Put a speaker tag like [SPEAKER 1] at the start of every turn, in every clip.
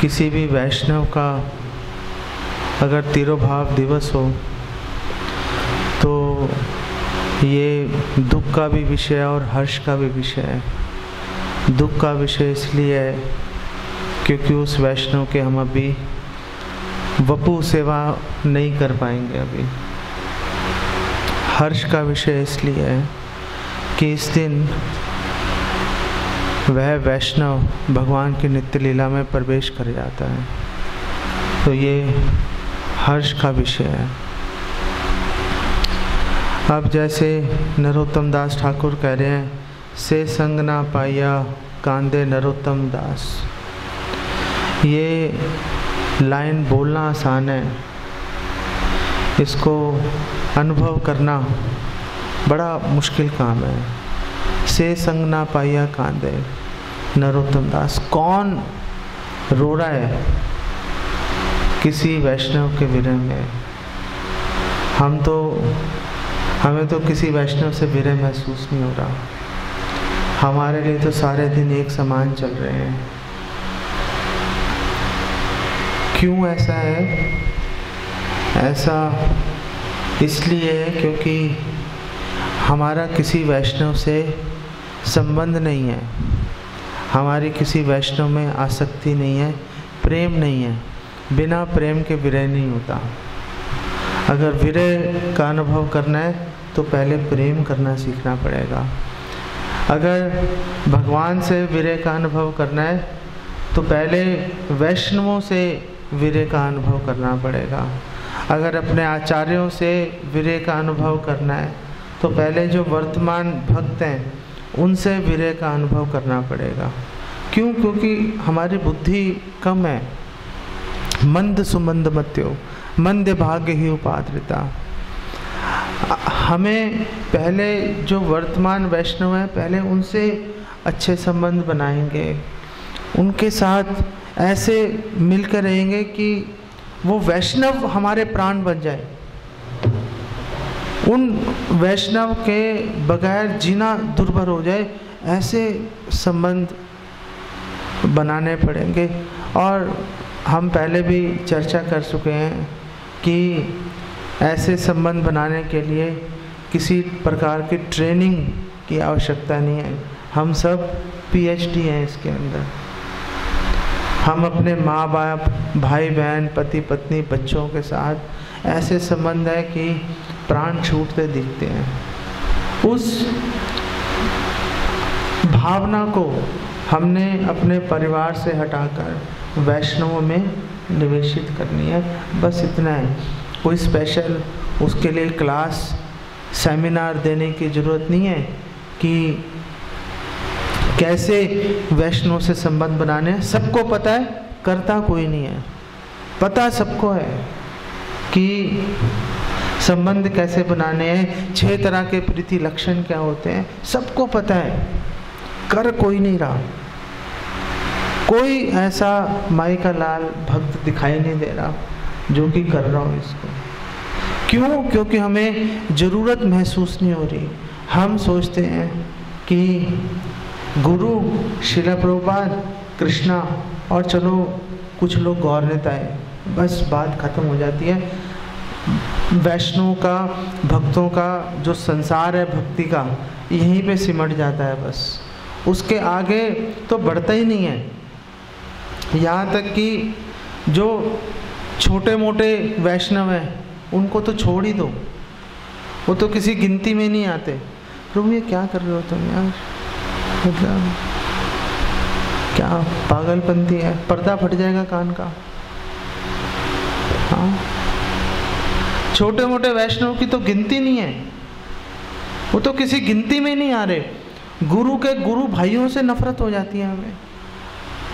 [SPEAKER 1] किसी भी वैष्णव का अगर तिरोभाव दिवस हो तो ये दुख का भी विषय है और हर्ष का भी विषय है। दुख का विषय इसलिए है क्योंकि उस वैष्णव के हम अभी वपु सेवा नहीं कर पाएँगे अभी। हर्ष का विषय इसलिए है कि इस दिन वह वैष्णव भगवान की नित्य लीला में प्रवेश कर जाता है। तो ये हर्ष का विषय है। अब जैसे नरोत्तम दास ठाकुर कह रहे हैं, से संग ना पाया कांदे नरोत्तम दास। ये लाइन बोलना आसान है। इसको अनुभव करना बड़ा मुश्किल काम है। से संग ना पाया कांदे नरोत्तम दास, कौन रो रहा है किसी वैष्णव के विरह में? हम तो हमें तो किसी वैष्णव से विरह महसूस नहीं हो रहा। हमारे लिए तो सारे दिन एक समान चल रहे हैं। क्यों ऐसा है? ऐसा इसलिए है क्योंकि हमारा किसी वैष्णव से संबंध नहीं है। हमारी किसी वैष्णव में आसक्ति नहीं है, प्रेम नहीं है, बिना प्रेम के विरह नहीं होता। अगर विरह का अनुभव करना है तो पहले प्रेम करना सीखना पड़ेगा। अगर भगवान से विरह का अनुभव करना है तो पहले वैष्णवों से विरह का अनुभव करना पड़ेगा। अगर अपने आचार्यों से विरह का अनुभव करना है तो पहले जो वर्तमान भक्त हैं उनसे विरह का अनुभव करना पड़ेगा। क्यों? क्योंकि हमारी बुद्धि कम है। मंद सुमंद मत्यो मंद भाग्य ही उपाद्रिता। हमें पहले जो वर्तमान वैष्णव हैं, पहले उनसे अच्छे संबंध बनाएँगे। उनके साथ ऐसे मिलकर रहेंगे कि वो वैष्णव हमारे प्राण बन जाए। उन वैष्णव के बगैर जीना दुर्भर हो जाए, ऐसे संबंध बनाने पड़ेंगे। और हम पहले भी चर्चा कर चुके हैं कि ऐसे संबंध बनाने के लिए किसी प्रकार की ट्रेनिंग की आवश्यकता नहीं है। हम सब पीएचडी हैं इसके अंदर। हम अपने माँ बाप भाई बहन पति पत्नी बच्चों के साथ ऐसे संबंध है कि प्राण छूटते दिखते हैं। उस भावना को हमने अपने परिवार से हटाकर वैष्णवों में निवेशित करनी है। बस इतना है। कोई स्पेशल उसके लिए क्लास सेमिनार देने की ज़रूरत नहीं है कि कैसे वैष्णव से संबंध बनाने हैं। सबको पता है, करता कोई नहीं है। पता सबको है कि संबंध कैसे बनाने हैं? छह तरह के प्रीति लक्षण क्या होते हैं? सबको पता है। कर कोई नहीं रहा। कोई ऐसा माई का लाल भक्त दिखाई नहीं दे रहा जो कि कर रहा हो इसको। क्यों? क्योंकि हमें ज़रूरत महसूस नहीं हो रही। हम सोचते हैं कि गुरु, शिला प्रभुपाद, कृष्णा और चलो कुछ लोग गौर है। बस बात खत्म हो जाती है। वैष्णव का, भक्तों का, जो संसार है भक्ति का, यहीं पे सिमट जाता है बस। उसके आगे तो बढ़ता ही नहीं है। यहाँ तक कि जो छोटे मोटे वैष्णव हैं, उनको तो छोड़ ही दो। वो तो किसी गिनती में नहीं आते। प्रभु, ये क्या कर रहे हो तुम यार? मतलब क्या पागलपंती है? पर्दा फट जाएगा कान का। हाँ? छोटे मोटे वैष्णव की तो गिनती नहीं है। वो तो किसी गिनती में नहीं आ रहे। गुरु के गुरु भाइयों से नफरत हो जाती है हमें।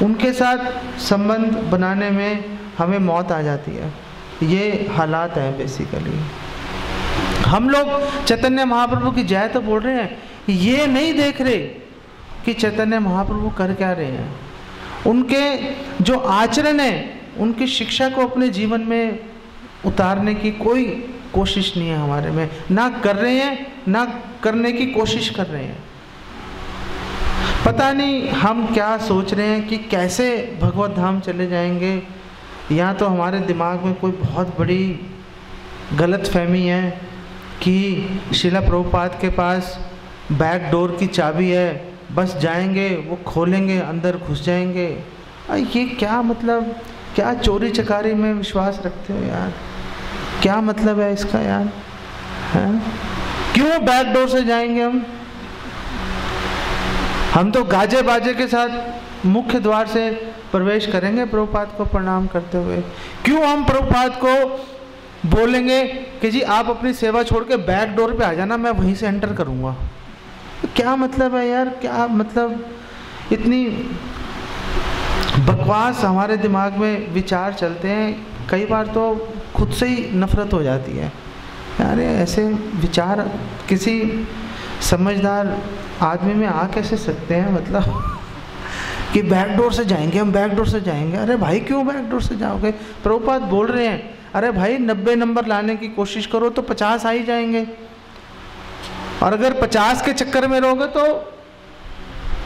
[SPEAKER 1] उनके साथ संबंध बनाने में हमें मौत आ जाती है। ये हालात हैं बेसिकली हम लोग चैतन्य महाप्रभु की जय तो बोल रहे हैं। ये नहीं देख रहे कि चैतन्य महाप्रभु कर क्या रहे हैं। उनके जो आचरण है, उनकी शिक्षा को अपने जीवन में उतारने की कोई कोशिश नहीं है हमारे में। ना कर रहे हैं, ना करने की कोशिश कर रहे हैं। पता नहीं हम क्या सोच रहे हैं कि कैसे भगवत धाम चले जाएँगे। या तो हमारे दिमाग में कोई बहुत बड़ी गलत फहमी है कि शिला प्रभुपाद के पास बैक डोर की चाबी है, बस जाएँगे, वो खोलेंगे, अंदर घुस जाएँगे। ये क्या मतलब क्या चोरी चकारी में विश्वास रखते हो यार? क्या मतलब है इसका यार? है? क्यों बैक डोर से जाएँगे हम? हम तो गाजे बाजे के साथ मुख्य द्वार से प्रवेश करेंगे प्रभुपाद को प्रणाम करते हुए। क्यों हम प्रभुपाद को बोलेंगे कि जी, आप अपनी सेवा छोड़ के बैक डोर पे आ जाना, मैं वहीं से एंटर करूँगा। क्या मतलब है यार? क्या मतलब? इतनी बकवास हमारे दिमाग में विचार चलते हैं। कई बार तो खुद से ही नफरत हो जाती है। यार ऐसे विचार किसी समझदार आदमी में आ कैसे सकते हैं? मतलब कि बैक डोर से जाएँगे, हम बैक डोर से जाएँगे। अरे भाई, क्यों बैक डोर से जाओगे? प्रभुपाद बोल रहे हैं, अरे भाई, नब्बे नंबर लाने की कोशिश करो तो पचास आ ही जाएँगे। और अगर पचास के चक्कर में रहोगे तो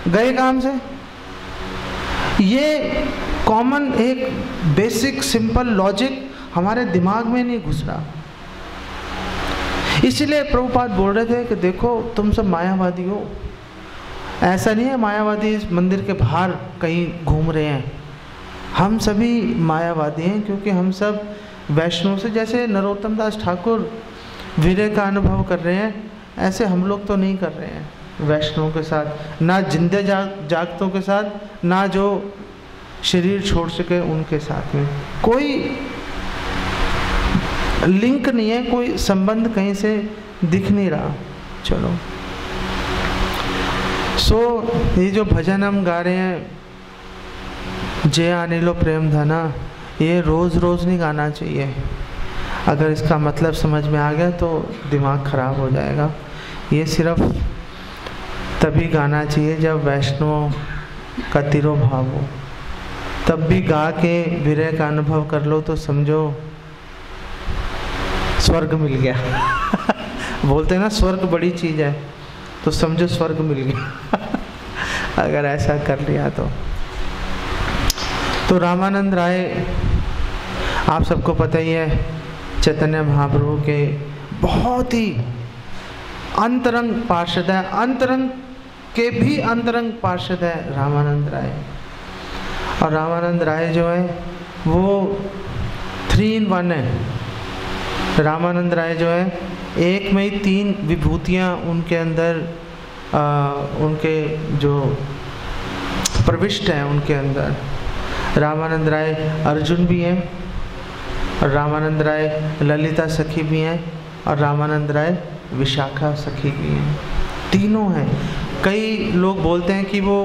[SPEAKER 1] गए काम से। ये कॉमन एक बेसिक सिंपल लॉजिक हमारे दिमाग में नहीं घुस रहा। इसलिए प्रभुपाद बोल रहे थे कि देखो, तुम सब मायावादी हो। ऐसा नहीं है मायावादी इस मंदिर के बाहर कहीं घूम रहे हैं। हम सभी मायावादी हैं क्योंकि हम सब वैष्णव से, जैसे नरोत्तम दास ठाकुर वीर का अनुभव कर रहे हैं, ऐसे हम लोग तो नहीं कर रहे हैं वैष्णव के साथ, ना जिंदे जाग जागतों के साथ, ना जो शरीर छोड़ सके उनके साथ में। कोई लिंक नहीं है कोई संबंध कहीं से दिख नहीं रहा। चलो। सो so, ये जो भजन हम गा रहे हैं जय आने लो प्रेम धना ये रोज़ रोज़ नहीं गाना चाहिए। अगर इसका मतलब समझ में आ गया तो दिमाग ख़राब हो जाएगा। ये सिर्फ़ तभी गाना चाहिए जब वैष्णव का तिरो भाव हो। तब भी गा के विरय का अनुभव कर लो तो समझो स्वर्ग मिल गया। बोलते हैं ना, स्वर्ग बड़ी चीज़ है तो समझो स्वर्ग मिल गया। अगर ऐसा कर लिया तो। तो रामानंद राय, आप सबको पता ही है, चैतन्य महाप्रभु के बहुत ही अंतरंग पार्षद है, अंतरंग के भी अंतरंग पार्षद है रामानंद राय। और रामानंद राय जो है, वो थ्री इन वन है। रामानंद राय जो है एक में ही तीन विभूतियाँ उनके अंदर आ, उनके जो प्रविष्ट हैं उनके अंदर। रामानंद राय अर्जुन भी हैं और रामानंद राय ललिता सखी भी हैं और रामानंद राय विशाखा सखी भी हैं। तीनों हैं। कई लोग बोलते हैं कि वो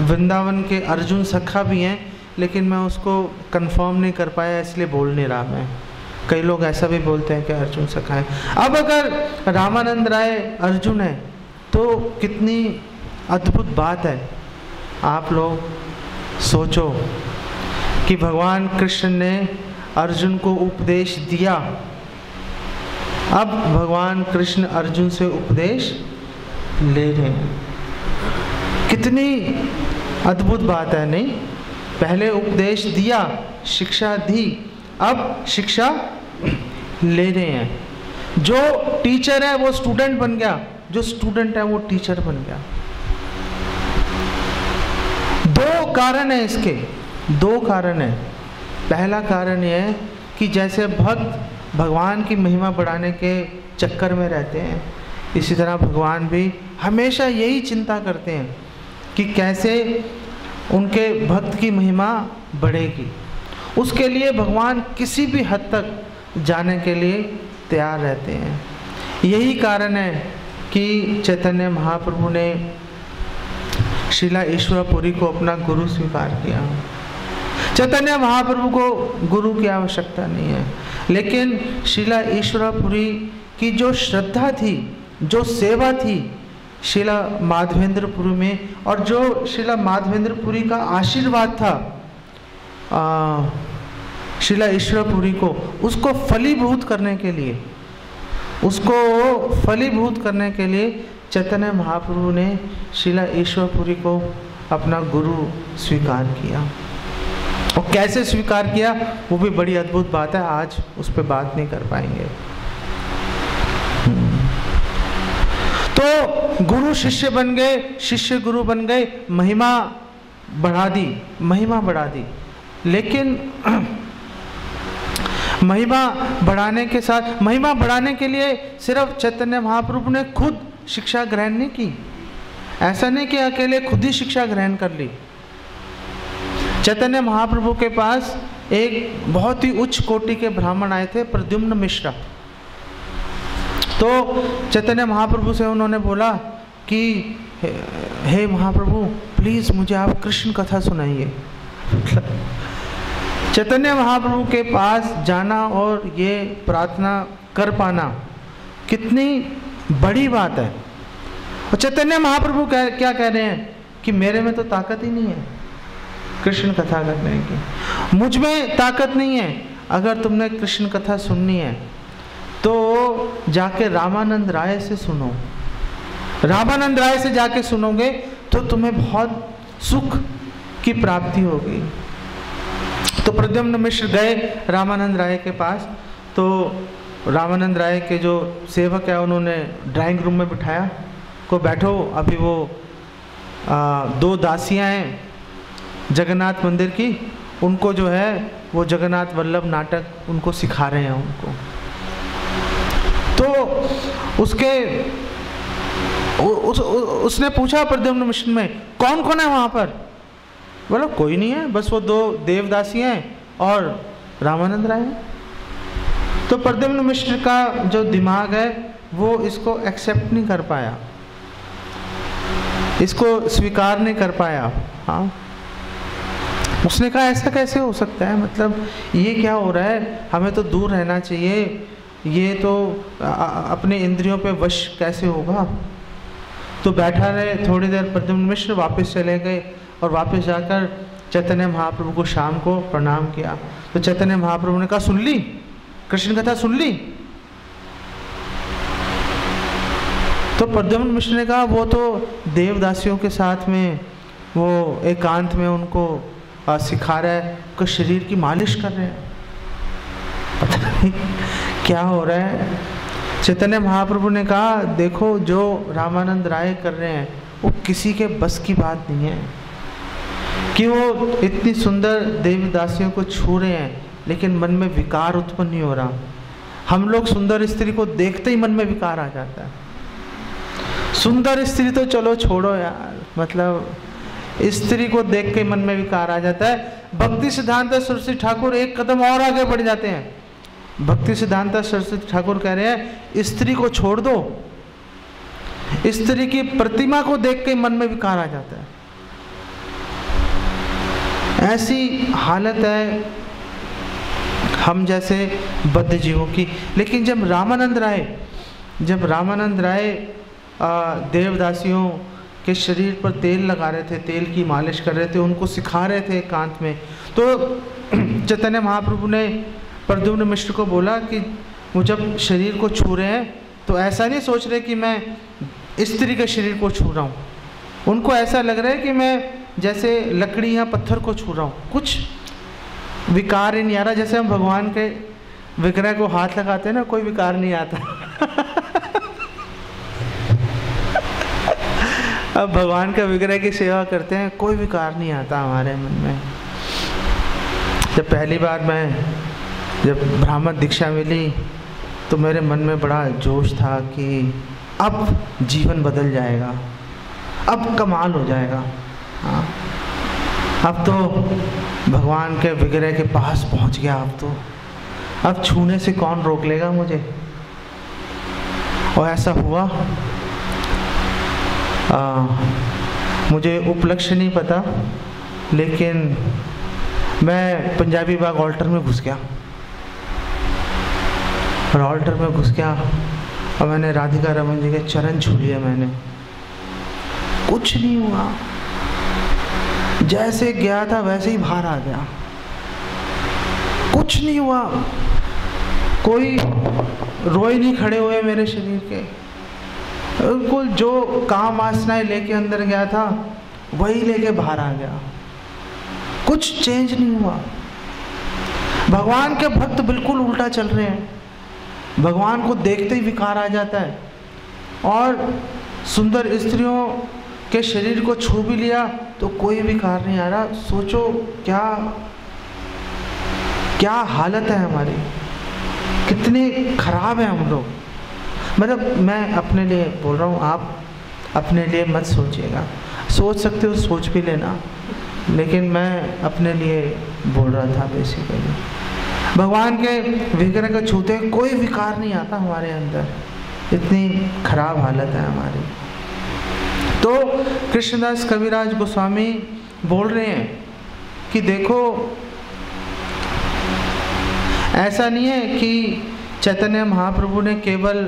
[SPEAKER 1] वृंदावन के अर्जुन सखा भी हैं लेकिन मैं उसको कंफर्म नहीं कर पाया इसलिए बोल नहीं रहा मैं। कई लोग ऐसा भी बोलते हैं कि अर्जुन सखा है। अब अगर रामानंद राय अर्जुन है तो कितनी अद्भुत बात है। आप लोग सोचो कि भगवान कृष्ण ने अर्जुन को उपदेश दिया। अब भगवान कृष्ण अर्जुन से उपदेश ले रहे हैं। कितनी अद्भुत बात है, नहीं? पहले उपदेश दिया, शिक्षा दी अब शिक्षा ले रहे हैं। जो टीचर है, वो स्टूडेंट बन गया। जो स्टूडेंट है, वो टीचर बन गया। दो कारण है इसके। दो कारण है। पहला कारण यह है कि जैसे भक्त भगवान की महिमा बढ़ाने के चक्कर में रहते हैं, इसी तरह भगवान भी हमेशा यही चिंता करते हैं कि कैसे उनके भक्त की महिमा बढ़ेगी। उसके लिए भगवान किसी भी हद तक जाने के लिए तैयार रहते हैं। यही कारण है कि चैतन्य महाप्रभु ने शिला ईश्वरपुरी को अपना गुरु स्वीकार किया। चैतन्य महाप्रभु को गुरु की आवश्यकता नहीं है, लेकिन शिला ईश्वरपुरी की जो श्रद्धा थी, जो सेवा थी शिला माधवेंद्रपुरी में, और जो शिला माधवेंद्रपुरी का आशीर्वाद था शिला ईश्वरपुरी को, उसको फलीभूत करने के लिए, उसको फलीभूत करने के लिए चैतन्य महाप्रभु ने शिला ईश्वरपुरी को अपना गुरु स्वीकार किया और कैसे स्वीकार किया, वो भी बड़ी अद्भुत बात है, आज उस पर बात नहीं कर पाएँगे। तो गुरु शिष्य बन गए, शिष्य गुरु बन गए, महिमा बढ़ा दी, महिमा बढ़ा दी लेकिन महिमा बढ़ाने के साथ, महिमा बढ़ाने के लिए सिर्फ़ चैतन्य महाप्रभु ने खुद शिक्षा ग्रहण नहीं की। ऐसा नहीं कि अकेले खुद ही शिक्षा ग्रहण कर ली। चैतन्य महाप्रभु के पास एक बहुत ही उच्च कोटि के ब्राह्मण आए थे, प्रद्युम्न मिश्रा। तो चैतन्य महाप्रभु से उन्होंने बोला कि, हे महाप्रभु प्लीज़ मुझे आप कृष्ण कथा सुनाइए। चैतन्य महाप्रभु के पास जाना और ये प्रार्थना कर पाना कितनी बड़ी बात है। और चैतन्य महाप्रभु कह, क्या कह रहे हैं कि मेरे में तो ताकत ही नहीं है। कृष्ण कथा करने की मुझमें ताकत नहीं है अगर तुमने कृष्ण कथा सुननी है तो जाके रामानंद राय से सुनो। रामानंद राय से जाके सुनोगे तो तुम्हें बहुत सुख की प्राप्ति होगी। तो प्रद्युम्न मिश्र गए रामानंद राय के पास। तो रामानंद राय के जो सेवक है उन्होंने ड्राइंग रूम में बिठाया। को बैठो अभी वो आ, दो दासियाँ हैं जगन्नाथ मंदिर की। उनको जो है वो जगन्नाथ वल्लभ नाटक उनको सिखा रहे हैं उनको। तो उसके उस, उसने पूछा प्रद्युम्न मिश्र में कौन कौन है वहाँ पर? बोला, कोई नहीं है, बस वो दो देवदासी हैं और रामानंद राय हैं. तो प्रद्युम्न मिश्र का जो दिमाग है, वो इसको एक्सेप्ट नहीं कर पाया। इसको स्वीकार नहीं कर पाया। हाँ। उसने कहा, ऐसा कैसे हो सकता है? मतलब ये क्या हो रहा है? हमें तो दूर रहना चाहिए। ये तो अपने इंद्रियों पे वश कैसे होगा? तो बैठा रहे, थोड़ी देर प्रद्युम्न मिश्र वापस चले गए। और वापस जाकर चैतन्य महाप्रभु को शाम को प्रणाम किया। तो चैतन्य महाप्रभु ने कहा, सुन ली, कृष्ण कथा सुन ली? तो प्रद्युम्न मिश्र ने कहा, वो तो देवदासियों के साथ में, वो एकांत में उनको सिखा रहा है, उनके शरीर की मालिश कर रहे हैं। पता नहीं क्या हो रहा है। चैतन्य महाप्रभु ने कहा, देखो, जो रामानंद राय कर रहे हैं, वो किसी के बस की बात नहीं है। कि वो इतनी सुंदर देवदासियों को छू रहे हैं, लेकिन मन में विकार उत्पन्न नहीं हो रहा। हम लोग सुंदर स्त्री को देखते ही मन में विकार आ जाता है। सुंदर स्त्री तो चलो छोड़ो यार मतलब स्त्री को देख के मन में विकार आ जाता है। भक्ति सिद्धांत सरस्वती ठाकुर एक कदम और आगे बढ़ जाते हैं। भक्ति सिद्धांत सरस्वती ठाकुर कह रहे हैं, स्त्री को छोड़ दो। स्त्री की प्रतिमा को देख के मन में विकार आ जाता है। ऐसी हालत है हम जैसे बद्ध जीवों की। लेकिन जब रामानंद राय, जब रामानंद राय देवदासियों के शरीर पर तेल लगा रहे थे, तेल की मालिश कर रहे थे, उनको सिखा रहे थे एकांत में तो चैतन्य महाप्रभु ने प्रद्युम्न मिश्र को बोला कि वो जब शरीर को छू रहे हैं तो ऐसा नहीं सोच रहे कि मैं स्त्री के शरीर को छू रहा हूँ। उनको ऐसा लग रहा है कि मैं जैसे लकड़ी या पत्थर को छू रहा हूँ। कुछ विकार ही नहीं आ रहा, जैसे हम भगवान के विग्रह को हाथ लगाते हैं ना, कोई विकार नहीं आता। अब भगवान का विग्रह की सेवा करते हैं, कोई विकार नहीं आता हमारे मन में। जब पहली बार मैं, जब ब्राह्मण दीक्षा मिली तो मेरे मन में बड़ा जोश था कि अब जीवन बदल जाएगा, अब कमाल हो जाएगा। हाँ। अब तो भगवान के विग्रह के पास पहुँच गया अब तो। अब छूने से कौन रोक लेगा मुझे? और ऐसा हुआ आ, मुझे उपलक्ष्य नहीं पता लेकिन मैं पंजाबी बाग ऑल्टर में घुस गया। और ऑल्टर में घुस गया और मैंने राधिका रमन जी के चरण छू लिया मैंने। कुछ नहीं हुआ। जैसे गया था वैसे ही बाहर आ गया। कुछ नहीं हुआ। कोई रोए नहीं खड़े हुए मेरे शरीर के। बिल्कुल जो काम वासनाएँ लेके अंदर गया था, वही लेके बाहर आ गया। कुछ चेंज नहीं हुआ। भगवान के भक्त बिल्कुल उल्टा चल रहे हैं। भगवान को देखते ही विकार आ जाता है। और सुंदर स्त्रियों के शरीर को छू भी लिया तो कोई विकार नहीं आ रहा। सोचो, क्या क्या हालत है हमारी? कितने खराब है हम लोग। मतलब मैं अपने लिए बोल रहा हूँ, आप अपने लिए मत सोचिएगा। सोच सकते हो, सोच भी लेना। लेकिन मैं अपने लिए बोल रहा था बेसिकली भगवान के विग्रह को छूते कोई विकार नहीं आता हमारे अंदर। इतनी खराब हालत है हमारी। तो कृष्णदास कविराज गोस्वामी बोल रहे हैं कि देखो, ऐसा नहीं है कि चैतन्य महाप्रभु ने केवल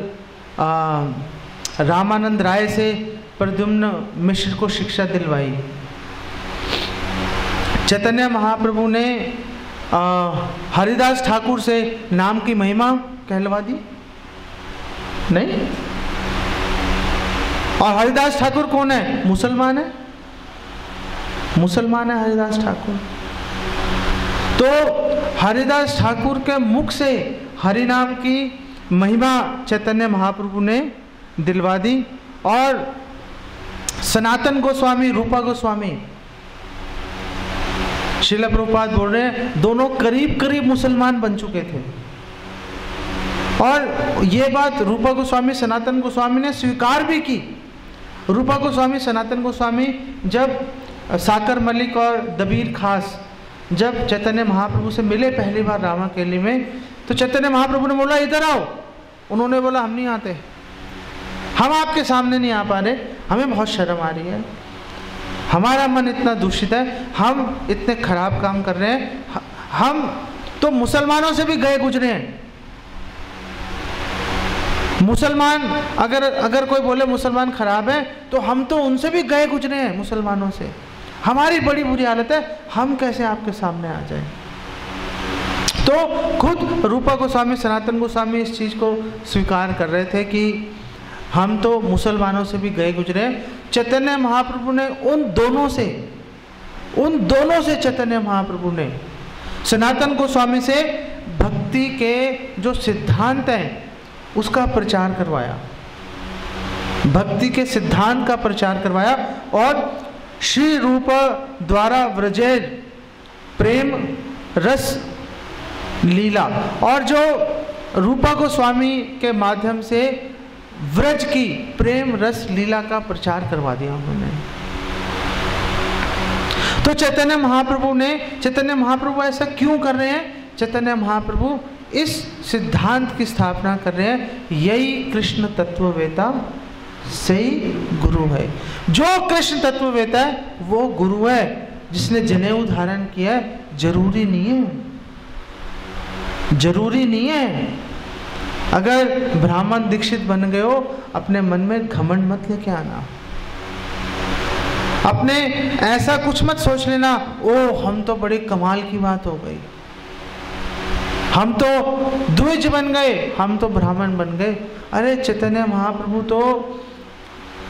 [SPEAKER 1] रामानंद राय से प्रद्युम्न मिश्र को शिक्षा दिलवाई। चैतन्य महाप्रभु ने हरिदास ठाकुर से नाम की महिमा कहलवा दी? नहीं? और हरिदास ठाकुर कौन है? मुसलमान है? मुसलमान है हरिदास ठाकुर। तो हरिदास ठाकुर के मुख से हरिनाम की महिमा चैतन्य महाप्रभु ने दिलवा दी और सनातन गोस्वामी, रूपा गोस्वामी, शिला प्रभुपाद बोल रहे दोनों करीब करीब मुसलमान बन चुके थे। और ये बात रूपा गोस्वामी, सनातन गोस्वामी ने स्वीकार भी की। रूपा गोस्वामी, सनातन गोस्वामी, जब साकर मलिक और दबीर खास, जब चैतन्य महाप्रभु से मिले पहली बार रामा केली में तो चैतन्य महाप्रभु ने बोला, इधर आओ। उन्होंने बोला, हम नहीं आते। हम आपके सामने नहीं आ पा रहे। हमें बहुत शर्म आ रही है। हमारा मन इतना दूषित है। हम इतने खराब काम कर रहे हैं, हम तो मुसलमानों से भी गए गुजरे हैं। मुसलमान, अगर अगर कोई बोले मुसलमान खराब है तो हम तो उनसे भी गए गुजरे हैं मुसलमानों से। हमारी बड़ी बुरी हालत है, हम कैसे आपके सामने आ जाए? तो खुद रूपा गोस्वामी, सनातन गोस्वामी इस चीज़ को स्वीकार कर रहे थे कि हम तो मुसलमानों से भी गए गुजरे। चैतन्य महाप्रभु ने उन दोनों से, उन दोनों से चैतन्य महाप्रभु ने, सनातन गोस्वामी से भक्ति के जो सिद्धांत हैं उसका प्रचार करवाया। भक्ति के सिद्धांत का प्रचार करवाया और श्री रूप द्वारा व्रजेर प्रेम रस लीला और जो रूपा गोस्वामी के माध्यम से व्रज की प्रेम रस लीला का प्रचार करवा दिया उन्होंने। तो चैतन्य महाप्रभु ने, चैतन्य महाप्रभु ऐसा क्यों कर रहे हैं? चैतन्य महाप्रभु इस सिद्धांत की स्थापना कर रहे हैं, यही कृष्ण तत्ववेता सही गुरु है। जो कृष्ण तत्ववेता है, वो गुरु है। जिसने जनेऊ धारण किया है, ज़रूरी नहीं है। ज़रूरी नहीं है। अगर ब्राह्मण दीक्षित बन गए हो, अपने मन में घमंड मत लेके आना। अपने ऐसा कुछ मत सोच लेना ओ हम तो बड़ी कमाल की बात हो गई। हम तो द्विज बन गए। हम तो ब्राह्मण बन गए। अरे चैतन्य महाप्रभु तो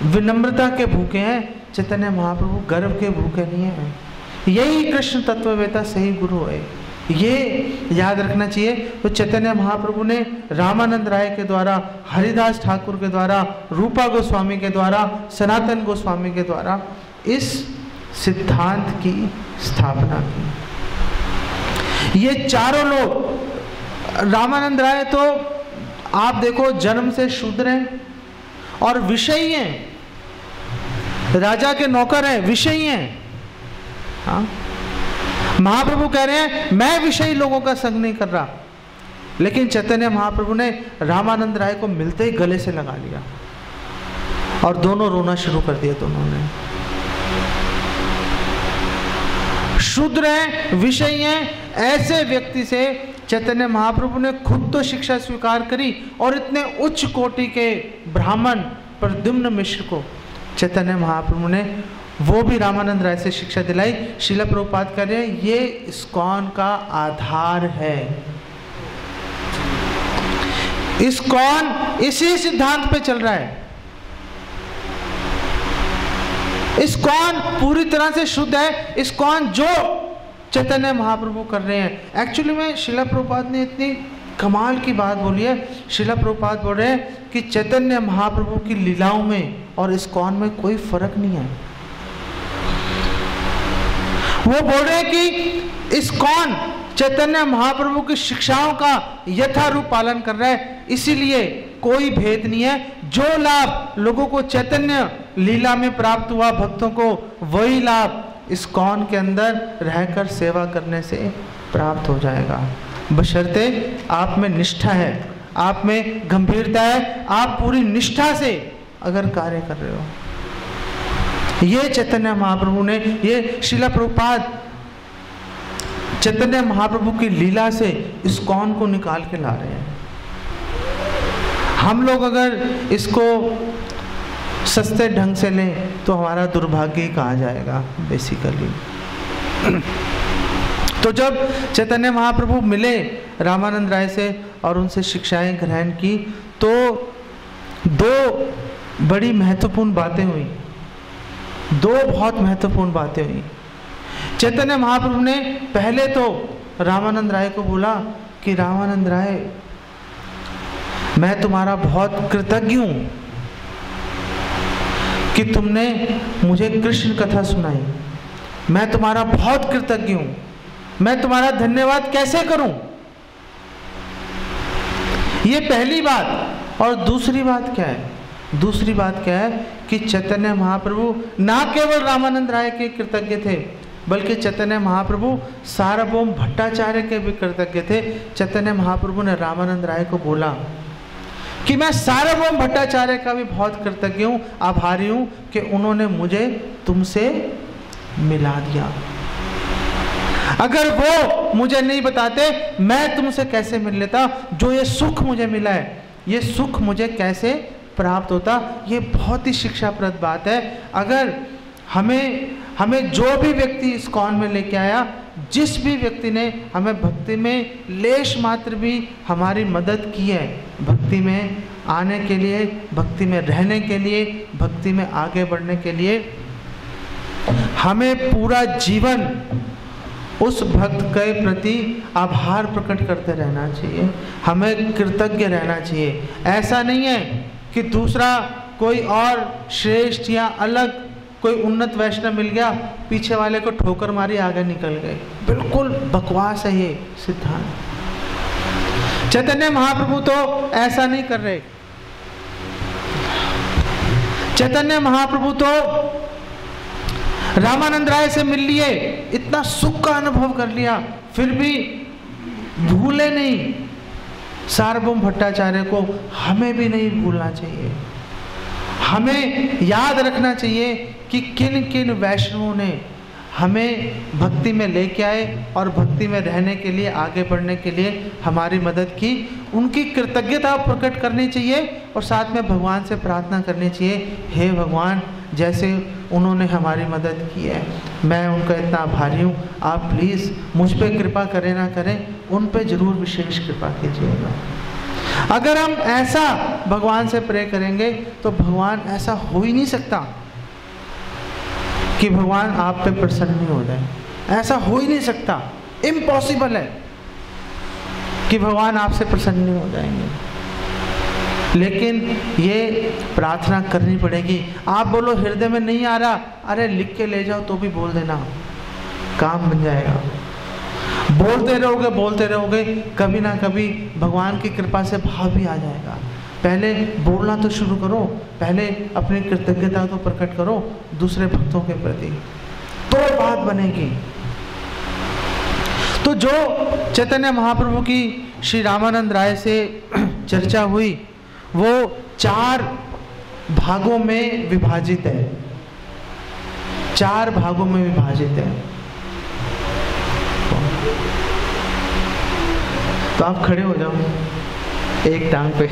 [SPEAKER 1] विनम्रता के भूखे हैं। चैतन्य महाप्रभु गर्व के भूखे नहीं है। यही कृष्ण तत्ववेता सही गुरु है। ये याद रखना चाहिए। तो चैतन्य महाप्रभु ने रामानंद राय के द्वारा, हरिदास ठाकुर के द्वारा, रूपा गोस्वामी के द्वारा, सनातन गोस्वामी के द्वारा इस सिद्धांत की स्थापना की। ये चारों लोग, रामानंद राय तो आप देखो जन्म से शूद्र हैं और विषयी हैं। राजा के नौकर हैं, विषयी हैं। हाँ? महाप्रभु कह रहे हैं, मैं विषयी लोगों का संग नहीं कर रहा। लेकिन चैतन्य महाप्रभु ने रामानंद राय को मिलते ही गले से लगा लिया। और दोनों रोना शुरू कर दिया दोनों ने। शुद्र हैं, विषय हैं। ऐसे व्यक्ति से चैतन्य महाप्रभु ने खुद तो शिक्षा स्वीकार करी और इतने उच्च कोटि के ब्राह्मण प्रद्युम्न मिश्र को चैतन्य महाप्रभु ने, वो भी रामानंद राय से शिक्षा दिलाई। शिला प्रभुपात कर रहे हैं, ये इस्कॉन का आधार है। इस्कॉन इसी सिद्धांत पे चल रहा है। इस्कॉन पूरी तरह से शुद्ध है? इस कौन जो चैतन्य महाप्रभु कर रहे हैं? एक्चुअली में शिला प्रभुपाद ने इतनी कमाल की बात बोली है। शिला प्रभुपाद बोल रहे हैं कि चैतन्य महाप्रभु की लीलाओं में और इस कौन में कोई फ़र्क नहीं है। वो बोल रहे हैं कि इस कौन चैतन्य महाप्रभु की शिक्षाओं का यथारूप पालन कर रहा है। इसीलिए कोई भेद नहीं है। जो लाभ लोगों को चैतन्य लीला में प्राप्त हुआ भक्तों को वही लाभ इस कौन के अंदर रहकर सेवा करने से प्राप्त हो जाएगा। बशर्ते आप में निष्ठा है, आप में गंभीरता है, आप पूरी निष्ठा से अगर कार्य कर रहे हो। ये चैतन्य महाप्रभु ने, ये शिला प्रभुपाद चैतन्य महाप्रभु की लीला से इस कौन को निकाल के ला रहे हैं। हम लोग अगर इसको सस्ते ढंग से लें तो हमारा दुर्भाग्य ही कहा जाएगा बेसिकली तो जब चैतन्य महाप्रभु मिले रामानंद राय से और उनसे शिक्षाएँ ग्रहण की तो दो बड़ी महत्वपूर्ण बातें हुई। दो बहुत महत्वपूर्ण बातें हुई। चैतन्य महाप्रभु ने पहले तो रामानंद राय को बोला कि, रामानंद राय, मैं तुम्हारा बहुत कृतज्ञ हूँ। कि तुमने मुझे कृष्ण कथा सुनाई। मैं तुम्हारा बहुत कृतज्ञ हूँ। मैं तुम्हारा धन्यवाद कैसे करूँ? ये पहली बात। और दूसरी बात क्या है? दूसरी बात क्या है कि चैतन्य महाप्रभु ना केवल रामानंद राय के कृतज्ञ थे, बल्कि चैतन्य महाप्रभु सार्वभौम भट्टाचार्य के भी कृतज्ञ थे। चैतन्य महाप्रभु ने रामानंद राय को बोला कि मैं सार्वभौम भट्टाचार्य का भी बहुत कृतज्ञ हूँ, आभारी हूँ कि उन्होंने मुझे तुमसे मिला दिया। अगर वो मुझे नहीं बताते, मैं तुमसे कैसे मिल लेता? जो ये सुख मुझे मिला है, ये सुख मुझे कैसे प्राप्त होता? ये बहुत ही शिक्षाप्रद बात है। अगर हमें हमें जो भी व्यक्ति इस कौन में लेके आया जिस भी व्यक्ति ने हमें भक्ति में लेश मात्र भी हमारी मदद की है, भक्ति में आने के लिए, भक्ति में रहने के लिए, भक्ति में आगे बढ़ने के लिए, हमें पूरा जीवन उस भक्त के प्रति आभार प्रकट करते रहना चाहिए, हमें कृतज्ञ रहना चाहिए। ऐसा नहीं है कि दूसरा कोई और श्रेष्ठ या अलग कोई उन्नत वैष्णव मिल गया, पीछे वाले को ठोकर मारी, आगे निकल गए। बिल्कुल बकवास है ये सिद्धांत। चैतन्य महाप्रभु तो ऐसा नहीं कर रहे। चैतन्य महाप्रभु तो रामानंद राय से मिल लिए, इतना सुख का अनुभव कर लिया, फिर भी भूले नहीं। सार्वभौम भट्टाचार्य को हमें भी नहीं भूलना चाहिए। हमें याद रखना चाहिए कि किन किन वैष्णवों ने हमें भक्ति में लेके आए और भक्ति में रहने के लिए, आगे बढ़ने के लिए हमारी मदद की। उनकी कृतज्ञता प्रकट करनी चाहिए और साथ में भगवान से प्रार्थना करनी चाहिए, हे भगवान, जैसे उन्होंने हमारी मदद की है, मैं उनका इतना आभारी हूँ। आप प्लीज़ मुझ पर कृपा करें ना करें, उन पर ज़रूर विशेष कृपा कीजिएगा। अगर हम ऐसा भगवान से प्रे करेंगे तो भगवान ऐसा हो ही नहीं सकता कि भगवान आप पे प्रसन्न नहीं हो जाए। ऐसा हो ही नहीं सकता। इम्पॉसिबल है कि भगवान आपसे प्रसन्न नहीं हो जाएँगे। लेकिन ये प्रार्थना करनी पड़ेगी। आप बोलो, हृदय में नहीं आ रहा। अरे, लिख के ले जाओ तो भी बोल देना। काम बन जाएगा। बोलते रहोगे बोलते रहोगे, कभी ना कभी भगवान की कृपा से भाव भी आ जाएगा। पहले बोलना तो शुरू करो, पहले अपनी कृतज्ञता तो प्रकट करो, दूसरे भक्तों के प्रति। तो बात बनेगी। तो जो चैतन्य महाप्रभु की श्री रामानंद राय से चर्चा हुई, वो चार भागों में विभाजित है। चार भागों में विभाजित है। तो आप खड़े हो जाओ, एक टांग पे।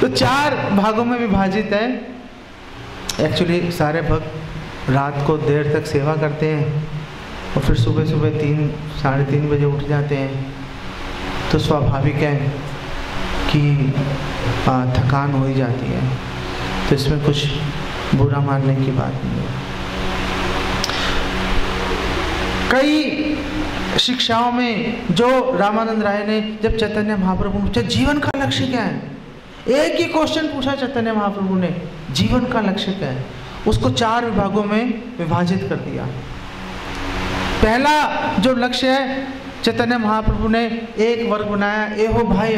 [SPEAKER 1] तो चार भागों में विभाजित है। एक्चुअली सारे भक्त रात को देर तक सेवा करते हैं और फिर सुबह सुबह तीन, साढ़े तीन बजे उठ जाते हैं। तो स्वाभाविक है कि थकान हो ही जाती है। तो इसमें कुछ बुरा मानने की बात नहीं है। कई शिक्षाओं में जो रामानंद राय ने, जब चैतन्य महाप्रभु पूछा जीवन का लक्ष्य क्या है? एक ही क्वेश्चन पूछा चैतन्य महाप्रभु ने, जीवन का लक्ष्य क्या है? उसको चार विभागों में विभाजित कर दिया। पहला जो लक्ष्य है, चैतन्य महाप्रभु ने एक वर्ग बनाया ए हो भाई।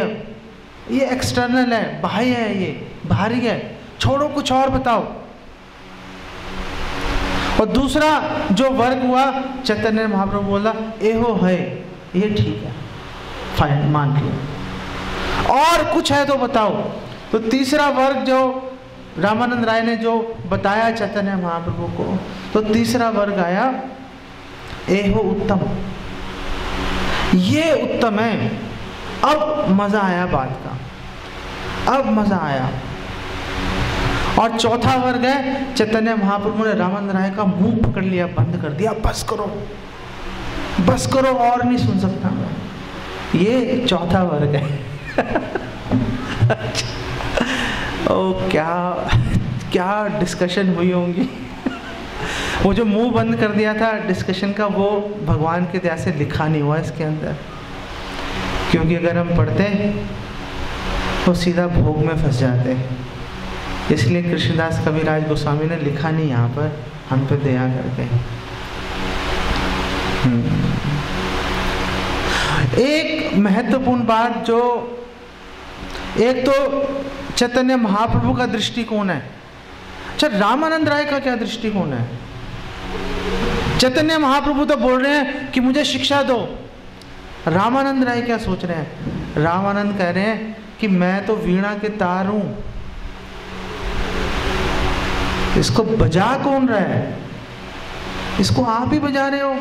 [SPEAKER 1] ये एक्सटर्नल है बाह्य है ये बाहरी है। छोड़ो कुछ और बताओ। और दूसरा जो वर्ग हुआ, चैतन्य महाप्रभु बोला ए हो, ये ठीक है फाइन मान लिया। और कुछ है तो बताओ। तो तीसरा वर्ग जो रामानंद राय ने जो बताया चैतन्य महाप्रभु को तो तीसरा वर्ग आया ए हो उत्तम। ये उत्तम है। अब मज़ा आया बात का। अब मज़ा आया। और चौथा वर्ग है, चैतन्य महाप्रभु ने रामानंद राय का मुँह पकड़ लिया, बंद कर दिया, बस करो। बस करो, और नहीं सुन सकता। ये चौथा वर्ग है। ओ क्या क्या डिस्कशन हुई होंगी? वो जो मुँह बंद कर दिया था डिस्कशन का वो भगवान के दया से लिखा नहीं हुआ इसके अंदर। क्योंकि अगर हम पढ़ते हैं तो सीधा भोग में फंस जाते इसलिए कृष्णदास कविराज गोस्वामी ने लिखा नहीं यहाँ पर, हम पे दया करके हम्म। एक महत्वपूर्ण बात जो, एक तो चैतन्य महाप्रभु का दृष्टिकोण है। अच्छा रामानंद राय का क्या दृष्टिकोण है? चैतन्य महाप्रभु तो बोल रहे हैं कि मुझे शिक्षा दो। रामानंद राय क्या सोच रहे हैं? रामानंद कह रहे हैं कि मैं तो वीणा के तार हूँ। इसको बजा कौन रहा है? इसको आप ही बजा रहे हो।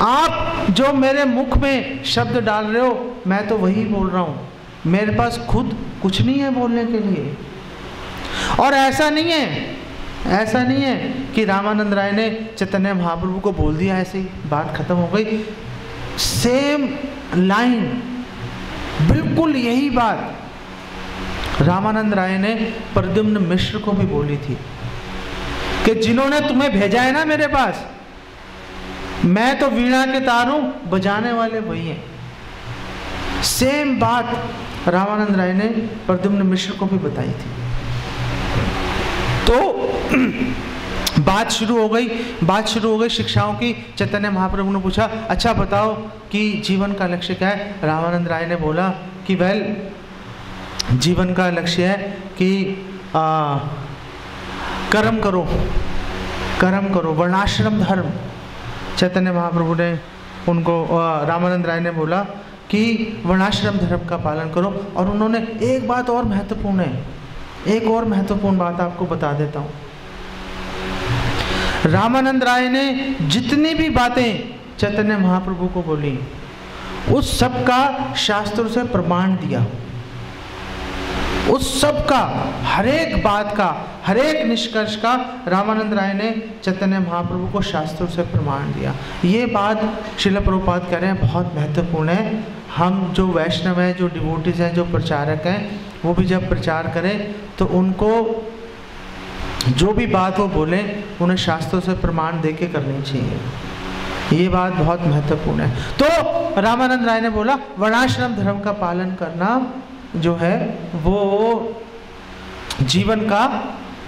[SPEAKER 1] आप जो मेरे मुख में शब्द डाल रहे हो, मैं तो वही बोल रहा हूँ। मेरे पास खुद कुछ नहीं है बोलने के लिए। और ऐसा नहीं है, ऐसा नहीं है कि रामानंद राय ने चैतन्य महाप्रभु को बोल दिया, ऐसे ही बात खत्म हो गई। सेम लाइन बिल्कुल यही बात। रामानंद राय ने प्रद्युम्न मिश्र को भी बोली थी कि जिन्होंने तुम्हें भेजा है ना मेरे पास, मैं तो वीणा के तार हूँ बजाने वाले वही हैं। सेम बात रामानंद राय ने प्रद्युम्न मिश्र को भी बताई थी। तो बात शुरू हो गई, बात शुरू हो गई शिक्षाओं की। चैतन्य महाप्रभु ने पूछा अच्छा बताओ कि जीवन का लक्ष्य क्या है? रामानंद राय ने बोला कि, वेल जीवन का लक्ष्य है कि आ, कर्म करो कर्म करो वर्णाश्रम धर्म। चैतन्य महाप्रभु ने उनको रामानंद राय ने बोला कि वर्णाश्रम धर्म का पालन करो और उन्होंने एक बात और महत्वपूर्ण है एक और महत्वपूर्ण बात आपको बता देता हूँ। रामानंद राय ने जितनी भी बातें चैतन्य महाप्रभु को बोली उस सब का शास्त्रों से प्रमाण दिया। उस सब का, हरेक बात का, हरेक निष्कर्ष का रामानंद राय ने चैतन्य महाप्रभु को शास्त्रों से प्रमाण दिया। ये बात शिल प्रभुपाद कह रहे हैं बहुत महत्वपूर्ण है। हम जो वैष्णव हैं, जो डिवोटीज हैं, जो प्रचारक हैं, वो भी जब प्रचार करें तो उनको जो भी बात वो बोलें, उन्हें शास्त्रों से प्रमाण दे के करनी चाहिए। ये बात बहुत महत्वपूर्ण है। तो रामानंद राय ने बोला, वर्णाश्रम धर्म का पालन करना जो है, वो जीवन का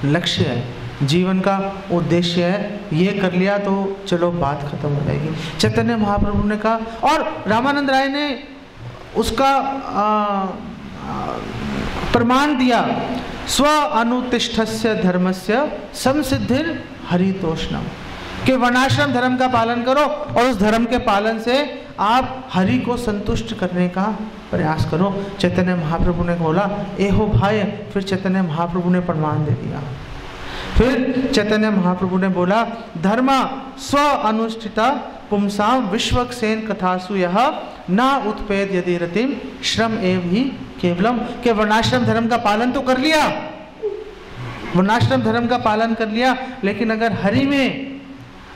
[SPEAKER 1] लक्ष्य है। जीवन का उद्देश्य है। ये कर लिया तो चलो, बात खत्म हो जाएगी। चैतन्य महाप्रभु ने कहा, और रामानंद राय ने उसका प्रमाण दिया, स्व अनुतिष्ठ धर्म से संसिद्धिर हरितोष्णम के वर्णाश्रम धर्म का पालन करो और उस धर्म के पालन से आप हरि को संतुष्ट करने का प्रयास करो। चैतन्य महाप्रभु ने बोला ए हो भाई, फिर चैतन्य महाप्रभु ने प्रमाण दे दिया। फिर चैतन्य महाप्रभु ने बोला, धर्म स्व अनुष्ठिता पुमसाम विश्वक्सेन कथासु यह न उत्पेद यदि रतिम श्रम एव ही केवलम। के वर्णाश्रम धर्म का पालन तो कर लिया। वर्णाश्रम धर्म का पालन कर लिया, लेकिन अगर हरि में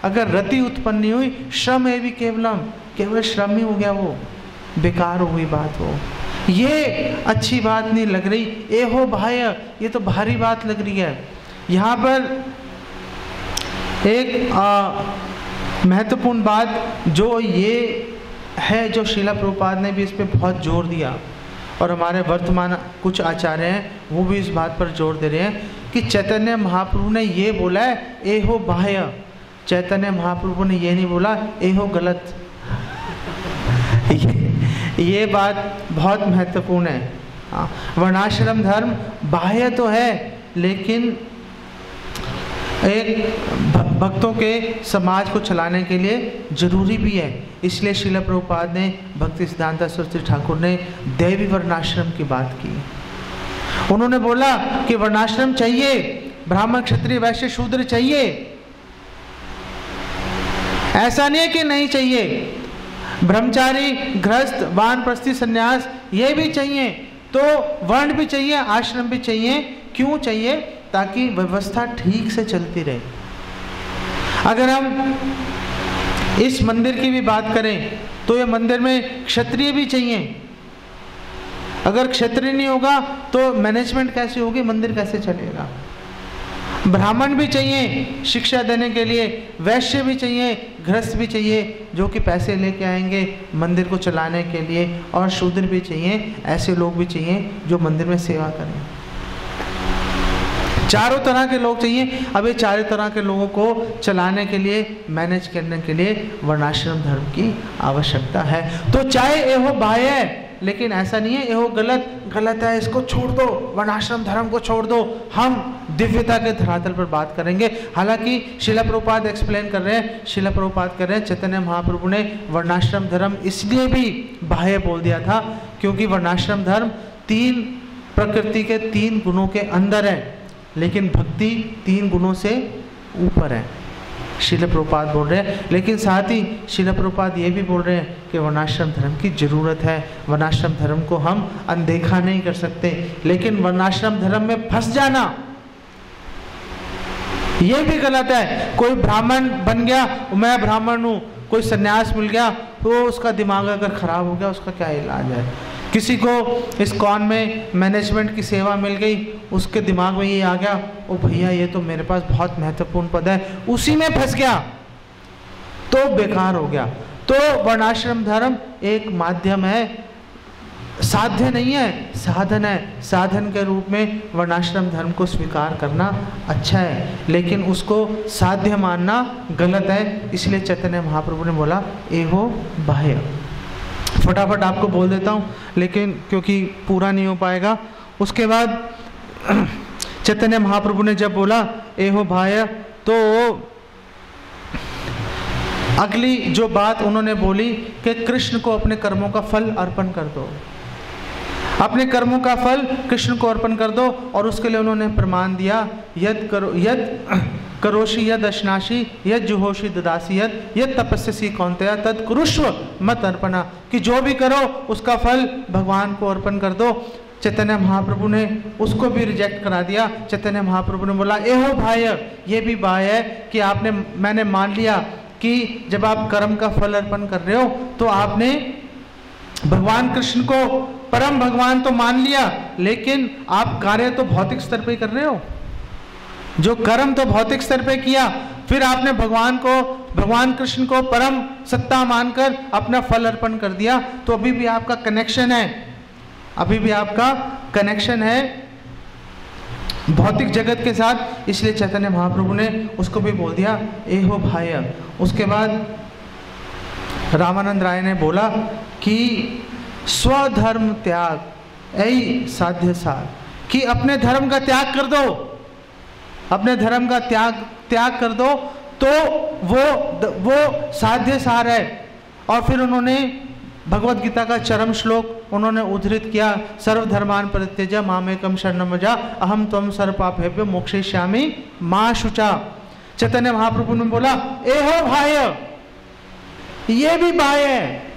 [SPEAKER 1] अगर रति उत्पन्न नहीं हुई, श्रम एवं केवलम। केवल श्रम ही हो गया वो। बेकार हो गई बात वो। ये अच्छी बात नहीं लग रही। ए हो भाई ये तो भारी बात लग रही है। यहाँ पर एक महत्वपूर्ण बात जो ये है, जो शिला प्रभुपाद ने भी इस पर बहुत ज़ोर दिया। और हमारे वर्तमान कुछ आचार्य हैं, वो भी इस बात पर ज़ोर दे रहे हैं कि चैतन्य महाप्रभु ने ये बोला है, ए हो बाह्य चैतन्य महाप्रभु ने ये नहीं बोला ए हो गलत. ये, ये बात बहुत महत्वपूर्ण है। हाँ, वर्णाश्रम धर्म बाह्य तो है लेकिन एक भक्तों के समाज को चलाने के लिए ज़रूरी भी है। इसलिए शिला प्रभुपाद ने भक्ति सिद्धांत सरस्वती ठाकुर ने देवी वर्णाश्रम की बात की। उन्होंने बोला कि वर्णाश्रम चाहिए ब्राह्मण क्षत्रिय वैश्य शूद्र चाहिए ऐसा नहीं है कि नहीं चाहिए। ब्रह्मचारी, गृहस्थ वान प्रस्थि संन्यास, ये भी चाहिए। तो वर्ण भी चाहिए, आश्रम भी चाहिए। क्यों चाहिए? ताकि व्यवस्था ठीक से चलती रहे। अगर हम इस मंदिर की भी बात करें तो ये मंदिर में क्षत्रिय भी चाहिए। अगर क्षत्रिय नहीं होगा तो मैनेजमेंट कैसे होगी? मंदिर कैसे चलेगा? ब्राह्मण भी चाहिए, शिक्षा देने के लिए वैश्य भी चाहिए, गृहस्थ भी चाहिए, जो कि पैसे लेके आएँगे मंदिर को चलाने के लिए, और शूद्र भी चाहिए, ऐसे लोग भी चाहिए जो मंदिर में सेवा करें। चारों तरह के लोग चाहिए। अब ये चारों तरह के लोगों को चलाने के लिए मैनेज करने के लिए वर्णाश्रम धर्म की आवश्यकता है। तो चाहे ये हो बाह्य लेकिन ऐसा नहीं है, ये हो गलत। गलत है, इसको छोड़ दो। वर्णाश्रम धर्म को छोड़ दो। हम दिव्यता के धरातल पर बात करेंगे। हालाँकि शिला प्रभुपाद एक्सप्लेन कर रहे हैं। शिला प्रभुपाद कर रहे हैं, चैतन्य महाप्रभु ने वर्णाश्रम धर्म इसलिए भी बाह्य बोल दिया था, क्योंकि वर्णाश्रम धर्म तीन प्रकृति के तीन गुणों के अंदर है, लेकिन भक्ति तीन गुणों से ऊपर है। शिल प्रपात बोल रहे हैं। लेकिन साथ ही शिल प्रपात ये भी बोल रहे हैं कि वर्णाश्रम धर्म की ज़रूरत है। वर्णाश्रम धर्म को हम अनदेखा नहीं कर सकते। लेकिन वर्णाश्रम धर्म में फंस जाना, ये भी गलत है। कोई ब्राह्मण बन गया, मैं ब्राह्मण हूँ, कोई सन्यास मिल गया तो उसका दिमाग अगर खराब हो गया, उसका क्या इलाज है? किसी को इस कौन में मैनेजमेंट की सेवा मिल गई, उसके दिमाग में ये आ गया, ओ भैया, ये तो मेरे पास बहुत महत्वपूर्ण पद है। उसी में फंस गया। तो बेकार हो गया। तो वर्णाश्रम धर्म एक माध्यम है। साध्य नहीं है। साधन है। साधन के रूप में वर्णाश्रम धर्म को स्वीकार करना अच्छा है, लेकिन उसको साध्य मानना गलत है। इसलिए चैतन्य महाप्रभु ने बोला एहो बाह्य। फटाफट आपको बोल देता हूँ, लेकिन क्योंकि पूरा नहीं हो पाएगा। उसके बाद, चैतन्य महाप्रभु ने जब बोला, ए हो भाई तो अगली जो बात उन्होंने बोली कि कृष्ण को अपने कर्मों का फल अर्पण कर दो। अपने कर्मों का फल कृष्ण को अर्पण कर दो और उसके लिए उन्होंने प्रमाण दिया, यद करो, यद करोशी यद अशनाशी यद जुहोशी ददासी यद यद तपस्या कौनतया, तद कुरुष्व, मत अर्पणा। कि जो भी करो, उसका फल भगवान को अर्पण कर दो। चैतन्य महाप्रभु ने उसको भी रिजेक्ट करा दिया। चैतन्य महाप्रभु ने बोला ए हो भाई, ये भी भाई है कि आपने, मैंने मान लिया कि जब आप कर्म का फल अर्पण कर रहे हो तो आपने भगवान कृष्ण को परम भगवान तो मान लिया, लेकिन आप कार्य तो भौतिक स्तर पे कर रहे हो। जो कर्म तो भौतिक स्तर पे किया, फिर आपने भगवान को, भगवान कृष्ण को परम सत्ता मानकर अपना फल अर्पण कर दिया तो अभी भी आपका कनेक्शन है। अभी भी आपका कनेक्शन है भौतिक जगत के साथ। इसलिए चैतन्य महाप्रभु ने उसको भी बोल दिया, ए हो भाई उसके बाद रामानंद राय ने बोला कि स्वधर्म त्याग, ऐ साध्य सार, कि अपने धर्म का त्याग कर दो। अपने धर्म का त्याग त्याग कर दो तो वो वो साध्य सार है। और फिर उन्होंने भगवत गीता का चरम श्लोक उन्होंने उद्धृत किया, सर्वधर्मान परित्यज मामेकम शरणमजा अहम तम सर्व पापेभ्य मोक्षे श्यामी माँ शुचा। चैतन्य महाप्रभु ने बोला ए हो भाई ये भी भाई है।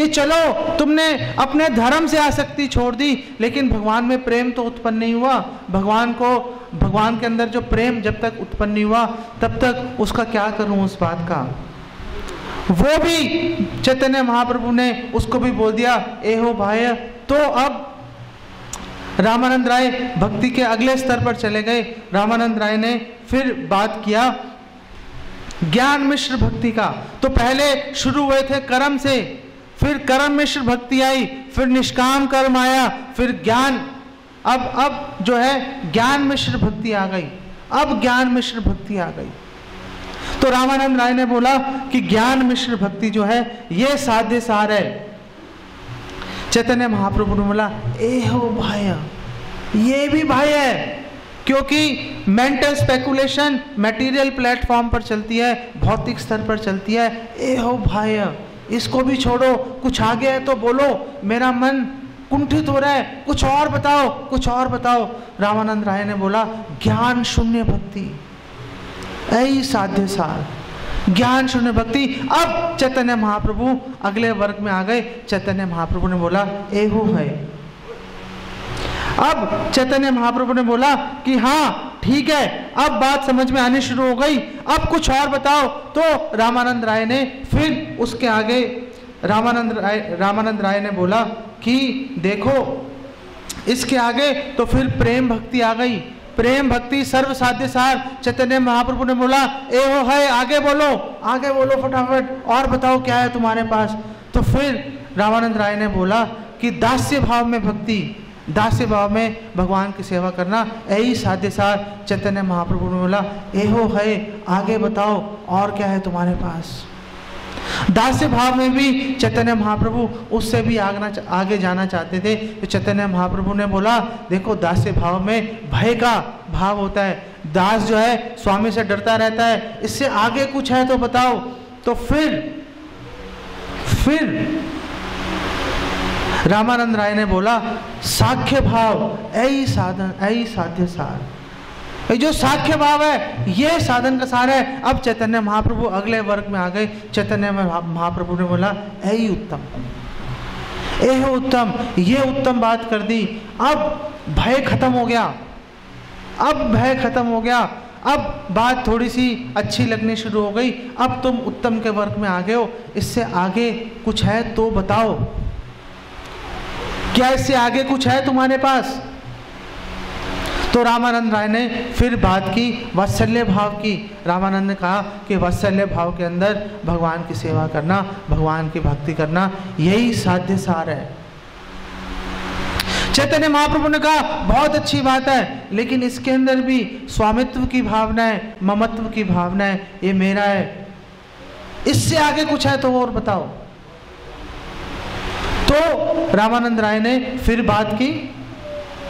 [SPEAKER 1] कि चलो, तुमने अपने धर्म से आसक्ति छोड़ दी, लेकिन भगवान में प्रेम तो उत्पन्न नहीं हुआ। भगवान को, भगवान के अंदर जो प्रेम जब तक उत्पन्न नहीं हुआ, तब तक उसका क्या करूँ उस बात का? वो भी, चैतन्य महाप्रभु ने उसको भी बोल दिया, ए हो भाई तो अब रामानंद राय भक्ति के अगले स्तर पर चले गए। रामानंद राय ने फिर बात किया, ज्ञान मिश्र भक्ति का। तो पहले शुरू हुए थे कर्म से फिर कर्म मिश्र भक्ति आई, फिर निष्काम कर्म आया, फिर ज्ञान। अब अब जो है, ज्ञान मिश्र भक्ति आ गई। अब ज्ञान मिश्र भक्ति आ गई। तो रामानंद राय ने बोला कि ज्ञान मिश्र भक्ति जो है, ये साध्य सार है। चैतन्य महाप्रभु ने बोला ए हो भाई ये भी भाई है, क्योंकि मेंटल स्पेकुलेशन मटेरियल प्लेटफॉर्म पर चलती है, भौतिक स्तर पर चलती है। ए हो भाई इसको भी छोड़ो, कुछ आगे है तो बोलो, मेरा मन कुंठित हो रहा है, कुछ और बताओ, कुछ और बताओ। रामानंद राय ने बोला, ज्ञान शून्य भक्ति। ऐ साध्य सार, ज्ञान शून्य भक्ति। अब चैतन्य महाप्रभु अगले वर्ग में आ गए। चैतन्य महाप्रभु ने बोला, एहू है। अब चैतन्य महाप्रभु ने बोला कि हाँ ठीक है, अब बात समझ में आनी शुरू हो गई। अब कुछ और बताओ। तो रामानंद राय ने फिर उसके आगे रामानंद राय रामानंद राय ने बोला कि देखो, इसके आगे तो फिर प्रेम भक्ति आ गई। प्रेम भक्ति सर्व साध्य सार। चैतन्य महाप्रभु ने बोला, ए हो है, आगे बोलो आगे बोलो फटाफट, और बताओ क्या है तुम्हारे पास? तो फिर रामानंद राय ने बोला कि दास्य भाव में भक्ति दास्य भाव में भगवान की सेवा करना यही साध्य सार चैतन्य महाप्रभु ने बोला ए हो है आगे बताओ, और क्या है तुम्हारे पास? दास्य भाव में भी चैतन्य महाप्रभु, उससे भी आगना आगे जाना चाहते थे तो चैतन्य महाप्रभु ने बोला, देखो दास्य भाव में भय का भाव होता है, दास जो है, स्वामी से डरता रहता है, इससे आगे कुछ है तो बताओ। तो फिर फिर रामानंद राय ने बोला, साख्य भाव, ऐ साधन, ऐ साध्य सार। जो साख्य भाव है, ये साधन का सार है। अब चैतन्य महाप्रभु अगले वर्ग में आ गए। चैतन्य महाप्रभु ने बोला, ऐ उत्तम। ए उत्तम, ये उत्तम बात कर दी। अब भय खत्म हो गया। अब भय खत्म हो गया। अब बात थोड़ी सी अच्छी लगनी शुरू हो गई। अब तुम उत्तम के वर्ग में आ गए हो। इससे आगे कुछ है तो बताओ। क्या इससे आगे कुछ है तुम्हारे पास? तो रामानंद राय ने फिर बात की, वात्सल्य भाव की। रामानंद ने कहा कि वात्सल्य भाव के अंदर भगवान की सेवा करना, भगवान की भक्ति करना, यही साध्य सार है। चैतन्य महाप्रभु ने कहा, बहुत अच्छी बात है, लेकिन इसके अंदर भी स्वामित्व की भावना है, ममत्व की भावना है, ये मेरा है। इससे आगे कुछ है तो और बताओ। तो रामानंद राय ने फिर बात की,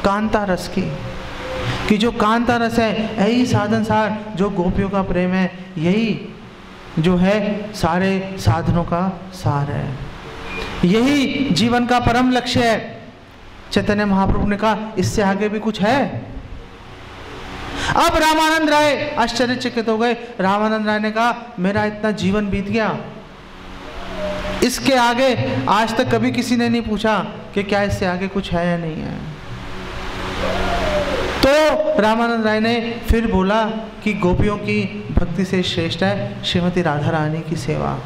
[SPEAKER 1] कांता रस की, कि जो कांता रस है, यही साधन सार जो गोपियों का प्रेम है, यही जो है सारे साधनों का सार है। यही जीवन का परम लक्ष्य है। चैतन्य महाप्रभु ने कहा, इससे आगे भी कुछ है? अब रामानंद राय आश्चर्यचकित हो गए। रामानंद राय ने कहा, मेरा इतना जीवन बीत गया। इसके आगे, आज तक कभी किसी ने नहीं पूछा कि क्या इससे आगे कुछ है या नहीं है। तो रामानंद राय ने फिर बोला कि गोपियों की भक्ति से श्रेष्ठ है श्रीमती राधा रानी की सेवा।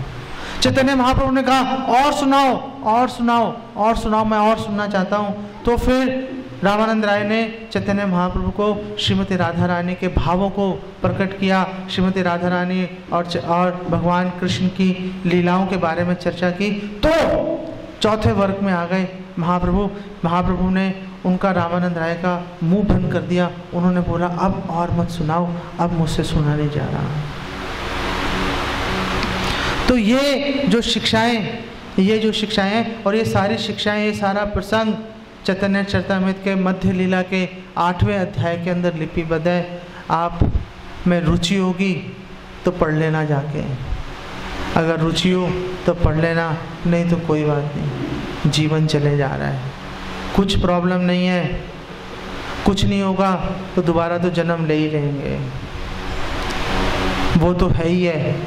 [SPEAKER 1] चैतन्य महाप्रभु ने कहा, और सुनाओ और सुनाओ और सुनाओ, मैं और सुनना चाहता हूँ। तो फिर रामानंद राय ने चैतन्य महाप्रभु को, श्रीमती राधा रानी के भावों को प्रकट किया। श्रीमती राधा रानी और और भगवान कृष्ण की लीलाओं के बारे में चर्चा की। तो चौथे वर्ग में आ गए महाप्रभु। महाप्रभु ने उनका रामानंद राय का मुँह बंद कर दिया। उन्होंने बोला, अब और मत सुनाओ, अब मुझसे सुना नहीं जा रहा तो ये जो शिक्षाएँ, ये जो शिक्षाएँ और ये सारी शिक्षाएँ, ये सारा प्रसंग चैतन्य चरतामृत के मध्य लीला के आठवें अध्याय के अंदर लिपिबद्ध है। आप में रुचि होगी तो पढ़ लेना जाके। अगर रुचि हो तो पढ़ लेना, नहीं तो कोई बात नहीं। जीवन चले जा रहा है। कुछ प्रॉब्लम नहीं है। कुछ नहीं होगा तो दोबारा तो जन्म ले ही लेंगे। वो तो है ही है।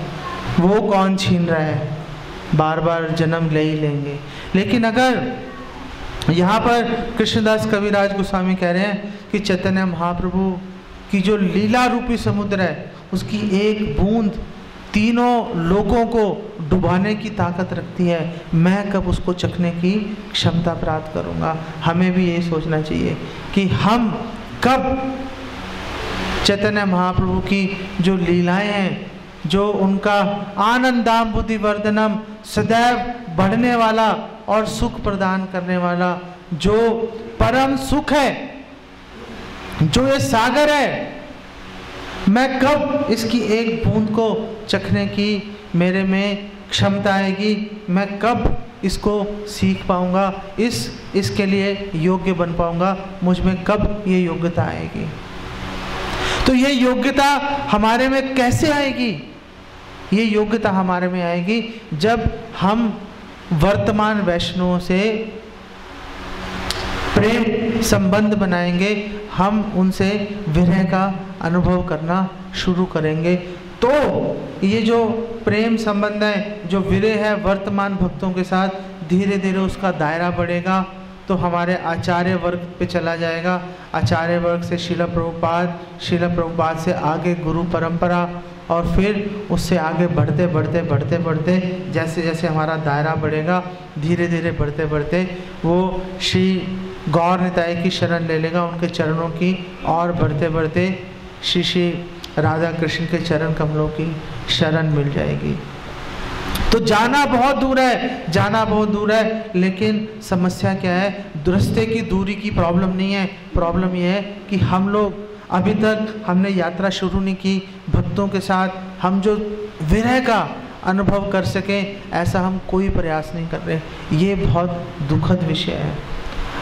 [SPEAKER 1] वो कौन छीन रहा है? बार बार जन्म ले ही लेंगे। लेकिन अगर यहाँ पर कृष्णदास कविराज गोस्वामी कह रहे हैं कि चैतन्य महाप्रभु की जो लीला रूपी समुद्र है, उसकी एक बूंद तीनों लोगों को डुबाने की ताकत रखती है। मैं कब उसको चखने की क्षमता प्राप्त करूँगा? हमें भी ये सोचना चाहिए कि हम कब चैतन्य महाप्रभु की जो लीलाएँ हैं, जो उनका आनंदाम बुद्धि वर्धनम सदैव बढ़ने वाला और सुख प्रदान करने वाला जो परम सुख है, जो ये सागर है, मैं कब इसकी एक बूंद को चखने की मेरे में क्षमता आएगी, मैं कब इसको सीख पाऊँगा, इस, इसके लिए योग्य बन पाऊँगा, मुझमें कब ये योग्यता आएगी? तो ये योग्यता हमारे में कैसे आएगी? ये योग्यता हमारे में आएगी जब हम वर्तमान वैष्णवों से प्रेम संबंध बनाएँगे। हम उनसे विरह का अनुभव करना शुरू करेंगे। तो ये जो प्रेम संबंध है, जो विरह है वर्तमान भक्तों के साथ धीरे धीरे उसका दायरा बढ़ेगा तो हमारे आचार्य वर्ग पे चला जाएगा। आचार्य वर्ग से शिला प्रभुपाद शिला प्रभुपाद से आगे गुरु परंपरा और फिर उससे आगे बढ़ते बढ़ते बढ़ते बढ़ते जैसे जैसे हमारा दायरा बढ़ेगा, धीरे धीरे बढ़ते बढ़ते वो श्री गौर निताय की शरण ले लेगा, उनके चरणों की और बढ़ते बढ़ते श्री श्री राधा कृष्ण के चरण कमलों की शरण मिल जाएगी। तो जाना बहुत दूर है, जाना बहुत दूर है, लेकिन समस्या क्या है? दुरस्ते की, दूरी की प्रॉब्लम नहीं है। प्रॉब्लम यह है कि हम लोग अभी तक हमने यात्रा शुरू नहीं की, भक्तों के साथ हम जो विरह का अनुभव कर सकें, ऐसा हम कोई प्रयास नहीं कर रहे। ये बहुत दुखद विषय है।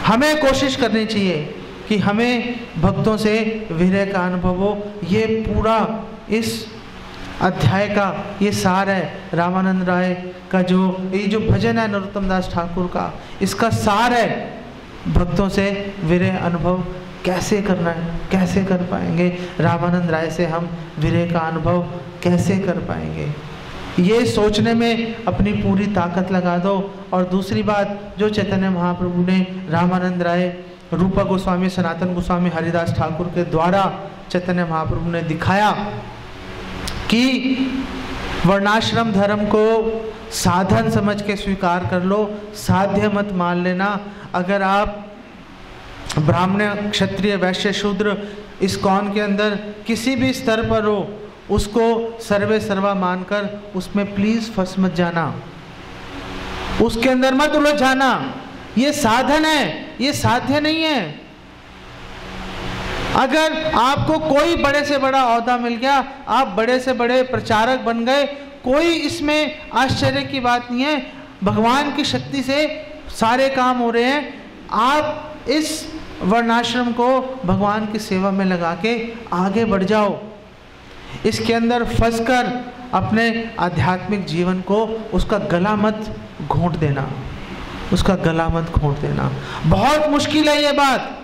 [SPEAKER 1] हमें कोशिश करनी चाहिए कि हमें भक्तों से विरह का अनुभव हो। ये पूरा इस अध्याय का, ये सार है रामानंद राय का जो, ये जो भजन है नरोत्तम दास ठाकुर का, इसका सार है भक्तों से विरह अनुभव। कैसे करना है कैसे कर पाएँगे? रामानंद राय से हम विरह का अनुभव कैसे कर पाएँगे? ये सोचने में अपनी पूरी ताकत लगा दो। और दूसरी बात, जो चैतन्य महाप्रभु ने रामानंद राय, रूपा गोस्वामी, सनातन गोस्वामी, हरिदास ठाकुर के द्वारा चैतन्य महाप्रभु ने दिखाया कि वर्णाश्रम धर्म को साधन समझ के स्वीकार कर लो, साध्य मत मान लेना। अगर आप ब्राह्मण क्षत्रिय वैश्य शूद्र इस कौन के अंदर किसी भी स्तर पर हो, उसको सर्वे सर्वा मानकर उसमें प्लीज़ फंस मत जाना। उसके अंदर मत उलझ जाना। ये साधन है, ये साध्य नहीं है। अगर आपको कोई बड़े से बड़ा अहदा मिल गया, आप बड़े से बड़े प्रचारक बन गए, कोई इसमें आश्चर्य की बात नहीं है। भगवान की शक्ति से सारे काम हो रहे हैं। आप इस वर्णाश्रम को भगवान की सेवा में लगा के आगे बढ़ जाओ। इसके अंदर फंसकर अपने आध्यात्मिक जीवन को उसका गला मत घोंट देना। उसका गला मत घोंट देना। बहुत मुश्किल है ये बात।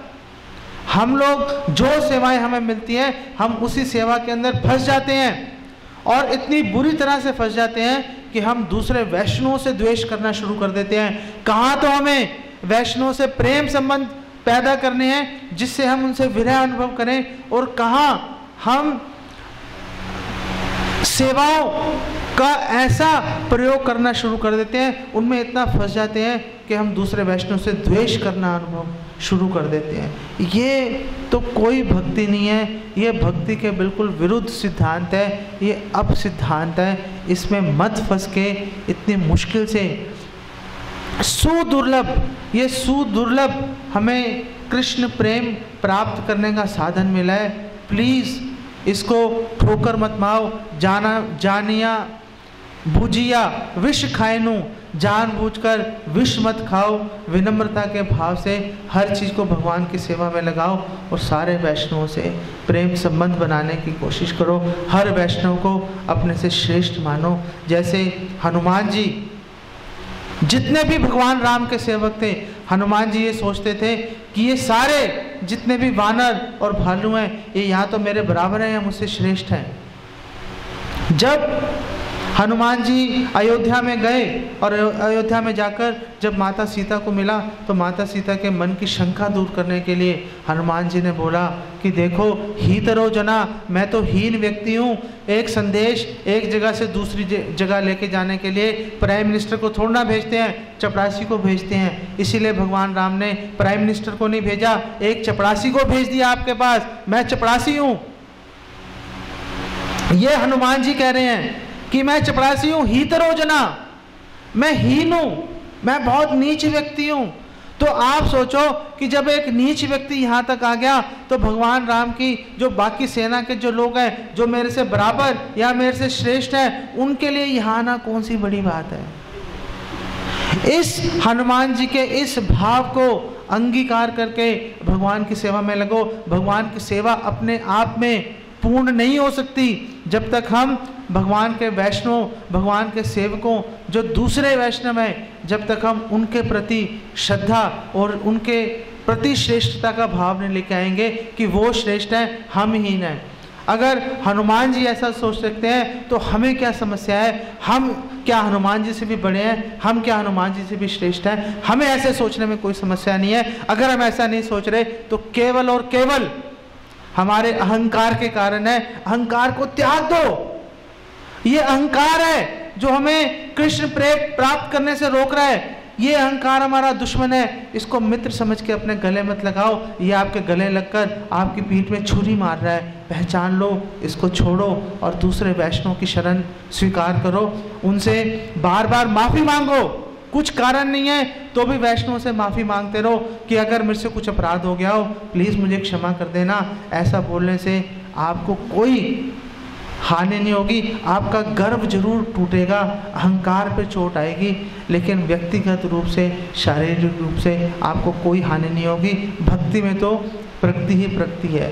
[SPEAKER 1] हम लोग जो सेवाएँ हमें मिलती हैं, हम उसी सेवा के अंदर फंस जाते हैं और इतनी बुरी तरह से फंस जाते हैं कि हम दूसरे वैष्णवों से द्वेष करना शुरू कर देते हैं। कहाँ तो हमें वैष्णवों से प्रेम संबंध पैदा करने हैं, जिससे हम उनसे विरह अनुभव करें और कहाँ, हम सेवाओं का ऐसा प्रयोग करना शुरू कर देते हैं, उनमें इतना फंस जाते हैं कि हम दूसरे वैष्णव से द्वेष करना अनुभव शुरू कर देते हैं। ये तो कोई भक्ति नहीं है, ये भक्ति के बिल्कुल विरुद्ध सिद्धांत है, ये अप सिद्धांत है। इसमें मत फंस के, इतनी मुश्किल से सुदुर्लभ, ये सुदुर्लभ हमें कृष्ण प्रेम प्राप्त करने का साधन मिला है। प्लीज़ इसको ठोकर मत माओ जाना, जानिया, भुजिया, विष खाएनु। जानबूझकर विष मत खाओ। विनम्रता के भाव से हर चीज़ को भगवान की सेवा में लगाओ और सारे वैष्णवों से प्रेम संबंध बनाने की कोशिश करो। हर वैष्णव को अपने से श्रेष्ठ मानो। जैसे हनुमान जी जितने भी भगवान राम के सेवक थे, हनुमान जी ये सोचते थे कि ये सारे जितने भी वानर और भालू हैं, ये यहाँ तो मेरे बराबर हैं या मुझसे श्रेष्ठ हैं। जब हनुमान जी अयोध्या में गए और अयोध्या में जाकर जब माता सीता को मिला तो माता सीता के मन की शंका दूर करने के लिए हनुमान जी ने बोला कि देखो ही तरो जना, मैं तो हीन व्यक्ति हूँ। एक संदेश एक जगह से दूसरी जगह लेके जाने के लिए प्राइम मिनिस्टर को थोड़ा भेजते हैं, चपरासी को भेजते हैं। इसीलिए भगवान राम ने प्राइम मिनिस्टर को नहीं भेजा, एक चपरासी को भेज दिया आपके पास, मैं चपरासी हूँ। ये हनुमान जी कह रहे हैं। कि मैं चपरासी हूँ ही तरोजना मैं हीन हूँ, मैं बहुत नीच व्यक्ति हूँ। तो आप सोचो कि जब एक नीच व्यक्ति यहाँ तक आ गया तो भगवान राम की जो बाकी सेना के जो लोग हैं, जो मेरे से बराबर या मेरे से श्रेष्ठ है, उनके लिए यहाँ आना कौन सी बड़ी बात है? इस हनुमान जी के इस भाव को अंगीकार करके भगवान की सेवा में लगो। भगवान की सेवा अपने आप में पूर्ण नहीं हो सकती जब तक हम भगवान के वैष्णव, भगवान के सेवकों, जो दूसरे वैष्णव हैं, जब तक हम उनके प्रति श्रद्धा और उनके प्रति श्रेष्ठता का भाव नहीं लेके आएँगे कि वो श्रेष्ठ हैं, हम ही हैं। अगर हनुमान जी ऐसा सोच सकते हैं तो हमें क्या समस्या है? हम क्या हनुमान जी से भी बड़े हैं? हम क्या हनुमान जी से भी श्रेष्ठ हैं? हमें ऐसे सोचने में कोई समस्या नहीं है। अगर हम ऐसा नहीं सोच रहे तो केवल और केवल हमारे अहंकार के कारण है। अहंकार को त्याग दो। ये अहंकार है जो हमें कृष्ण प्रेम प्राप्त करने से रोक रहा है। ये अहंकार हमारा दुश्मन है। इसको मित्र समझ के अपने गले मत लगाओ। ये आपके गले लगकर आपकी पीठ में छुरी मार रहा है। पहचान लो, इसको छोड़ो और दूसरे वैष्णव की शरण स्वीकार करो। उनसे बार बार माफ़ी मांगो। कुछ कारण नहीं है तो भी वैष्णव से माफ़ी मांगते रहो कि अगर मेरे से कुछ अपराध हो गया हो प्लीज़ मुझे क्षमा कर देना। ऐसा बोलने से आपको कोई हानि नहीं होगी। आपका गर्व ज़रूर टूटेगा, अहंकार पे चोट आएगी, लेकिन व्यक्तिगत रूप से, शारीरिक रूप से आपको कोई हानि नहीं होगी। भक्ति में तो प्रकृति ही प्रकृति है।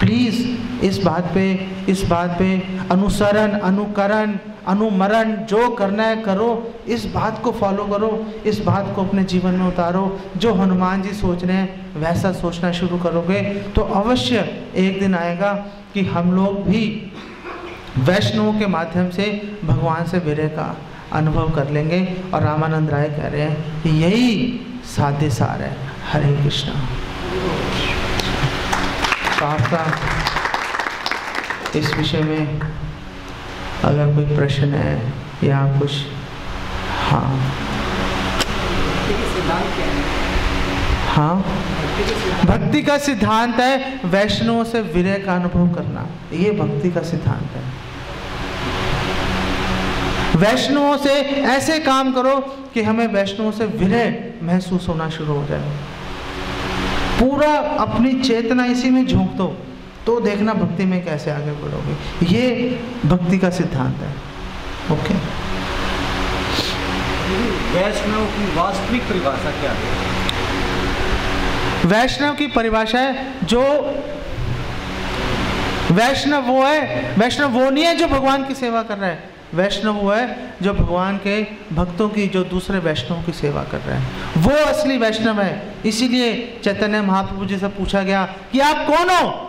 [SPEAKER 1] प्लीज़ इस बात पे, इस बात पे अनुसरण, अनुकरण अनुमरण जो करना है करो, इस बात को फॉलो करो, इस बात को अपने जीवन में उतारो। जो हनुमान जी सोच रहे हैं, वैसा सोचना शुरू करोगे तो अवश्य एक दिन आएगा कि हम लोग भी वैष्णवों के माध्यम से भगवान से विरह का अनुभव कर लेंगे। और रामानंद राय कह रहे हैं कि यही साध्य सार है। हरे कृष्णा। तो आपका इस विषय में अगर कोई प्रश्न है या कुछ? हाँ। हाँ? भक्ति का सिद्धांत है वैष्णव से विरय का अनुभव करना। ये भक्ति का सिद्धांत है। वैष्णवों से ऐसे काम करो कि हमें वैष्णवों से विरय महसूस होना शुरू हो जाए। पूरा अपनी चेतना इसी में झोंक दो। तो देखना भक्ति में कैसे आगे बढ़ोगे? ये भक्ति का सिद्धांत है। ओके?
[SPEAKER 2] वैष्णव की वास्तविक परिभाषा क्या है?
[SPEAKER 1] वैष्णव की परिभाषा है जो वैष्णव वो है वैष्णव वो नहीं है जो भगवान की सेवा कर रहा है। वैष्णव वो है जो भगवान के भक्तों की जो दूसरे वैष्णव की सेवा कर रहे हैं। वो असली वैष्णव है। इसीलिए चैतन्य महाप्रभु जी से पूछा गया कि आप कौन हो?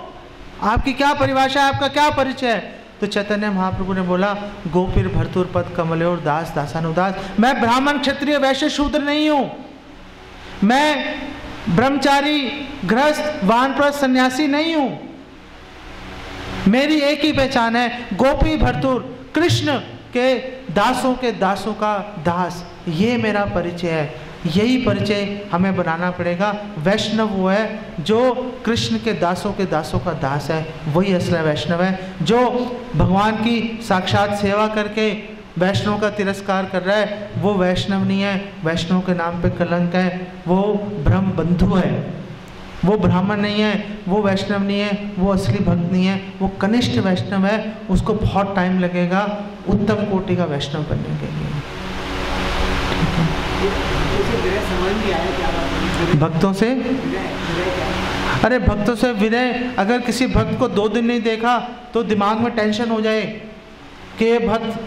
[SPEAKER 1] आपकी क्या परिभाषा है? आपका क्या परिचय है? तो चैतन्य महाप्रभु ने बोला, गोपीर, भरतुर, पद कमल और दास, दासानुदास, मैं ब्राह्मण, क्षत्रिय, वैश्य, शूद्र नहीं हूँ। मैं ब्रह्मचारी ग्रस्त वानप्रस्थ, सन्यासी नहीं हूँ। मेरी एक ही पहचान है, गोपी, भरतुर, कृष्ण के दासों के दासों का दास। ये मेरा परिचय है। यही परिचय हमें बनाना पड़ेगा। वैष्णव वो है जो कृष्ण के दासों के दासों का दास है। वही असला वैष्णव है जो भगवान की साक्षात सेवा करके वैष्णव का तिरस्कार कर रहा है। वो वैष्णव नहीं है, वैष्णव के नाम पे कलंक है। वो ब्रह्म बंधु है। वो ब्राह्मण नहीं है, वो वैष्णव नहीं है, वो असली भक्त नहीं है। वो कनिष्ठ वैष्णव है, उसको बहुत टाइम लगेगा उत्तम कोटि का वैष्णव बनने के लिए। भक्तों से? अरे भक्तों से विनय, अगर किसी भक्त को दो दिन नहीं देखा तो दिमाग में टेंशन हो जाए कि ये भक्त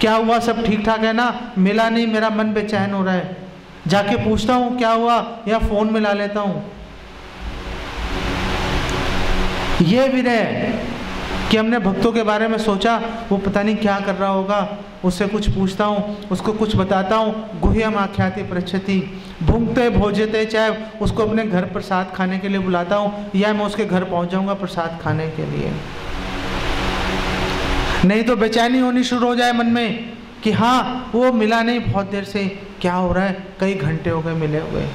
[SPEAKER 1] क्या हुआ, सब ठीक ठाक है ना? मिला नहीं, मेरा मन बेचैन हो रहा है। जाके पूछता हूँ, क्या हुआ? या फ़ोन मिला लेता हूँ। ये विनय कि हमने भक्तों के बारे में सोचा, वो पता नहीं क्या कर रहा होगा, उससे कुछ पूछता हूँ, उसको कुछ बताता हूँ, गुह्यम आख्याति प्रच्छति भूंगते भोजते चाहे उसको अपने घर प्रसाद खाने के लिए बुलाता हूँ, या मैं उसके घर पहुँच जाऊँगा प्रसाद खाने के लिए। नहीं तो बेचैनी होनी शुरू हो जाए मन में, कि हाँ वो मिला नहीं बहुत देर से, क्या हो रहा है, कई घंटे हो गए मिले हुए।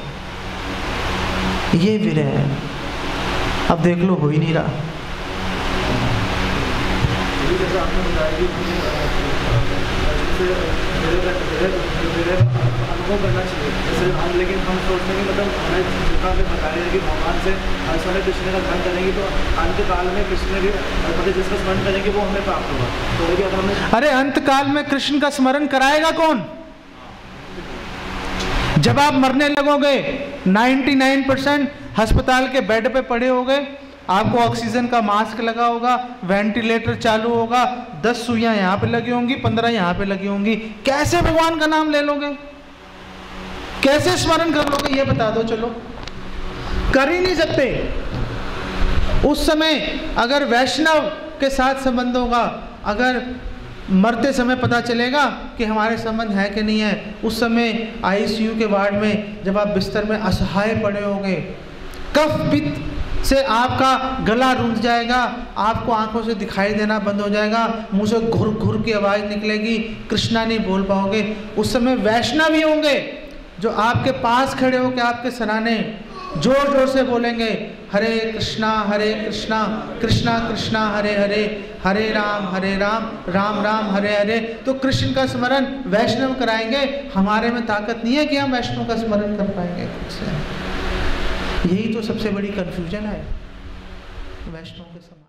[SPEAKER 1] ये विरह है। अब देख लो, हो ही नहीं रहा।
[SPEAKER 3] अनुभव करना चाहिए जैसे हम लेकिन हम सोचते हैं कि मतलब हमें जितना कि भगवान से हर कृष्ण का स्मरण करेंगे तो में कृष्ण मतलब जिसका स्मरण करेंगे वो हमें प्राप्त होगा तो अगर हमें
[SPEAKER 1] अरे अंत काल में कृष्ण का स्मरण कराएगा कौन? जब आप मरने लगोगे, 99 परसेंट अस्पताल के बेड पे पड़े हो गए आपको ऑक्सीजन का मास्क लगा होगा, वेंटिलेटर चालू होगा, दस सुइयाँ यहाँ पे लगी होंगी, पंद्रह यहाँ पे लगी होंगी। कैसे भगवान का नाम ले लोगे? कैसे स्मरण कर लोगे? ये बता दो, चलो। कर ही नहीं सकते। उस समय अगर वैष्णव के साथ संबंध होगा, अगर मरते समय पता चलेगा कि हमारे संबंध है कि नहीं है, उस समय आईसीयू के वार्ड में जब आप बिस्तर में असहाय पड़े होंगे कफ पित्त से आपका गला रुंध जाएगा, आपको आँखों से दिखाई देना बंद हो जाएगा, मुँह से घुर घुर की आवाज़ निकलेगी, कृष्णा नहीं बोल पाओगे। उस समय वैष्णव भी होंगे जो आपके पास खड़े होकर आपके सराने ज़ोर ज़ोर से बोलेंगे, हरे कृष्णा हरे कृष्णा कृष्णा कृष्णा, हरे हरे हरे राम हरे राम राम राम, हरे हरे। तो कृष्ण का स्मरण वैष्णव कराएँगे। हमारे में ताकत नहीं है कि हम वैष्णव का स्मरण कर पाएँगे से। यही तो सबसे बड़ी कन्फ्यूज़न है वैष्णव के समान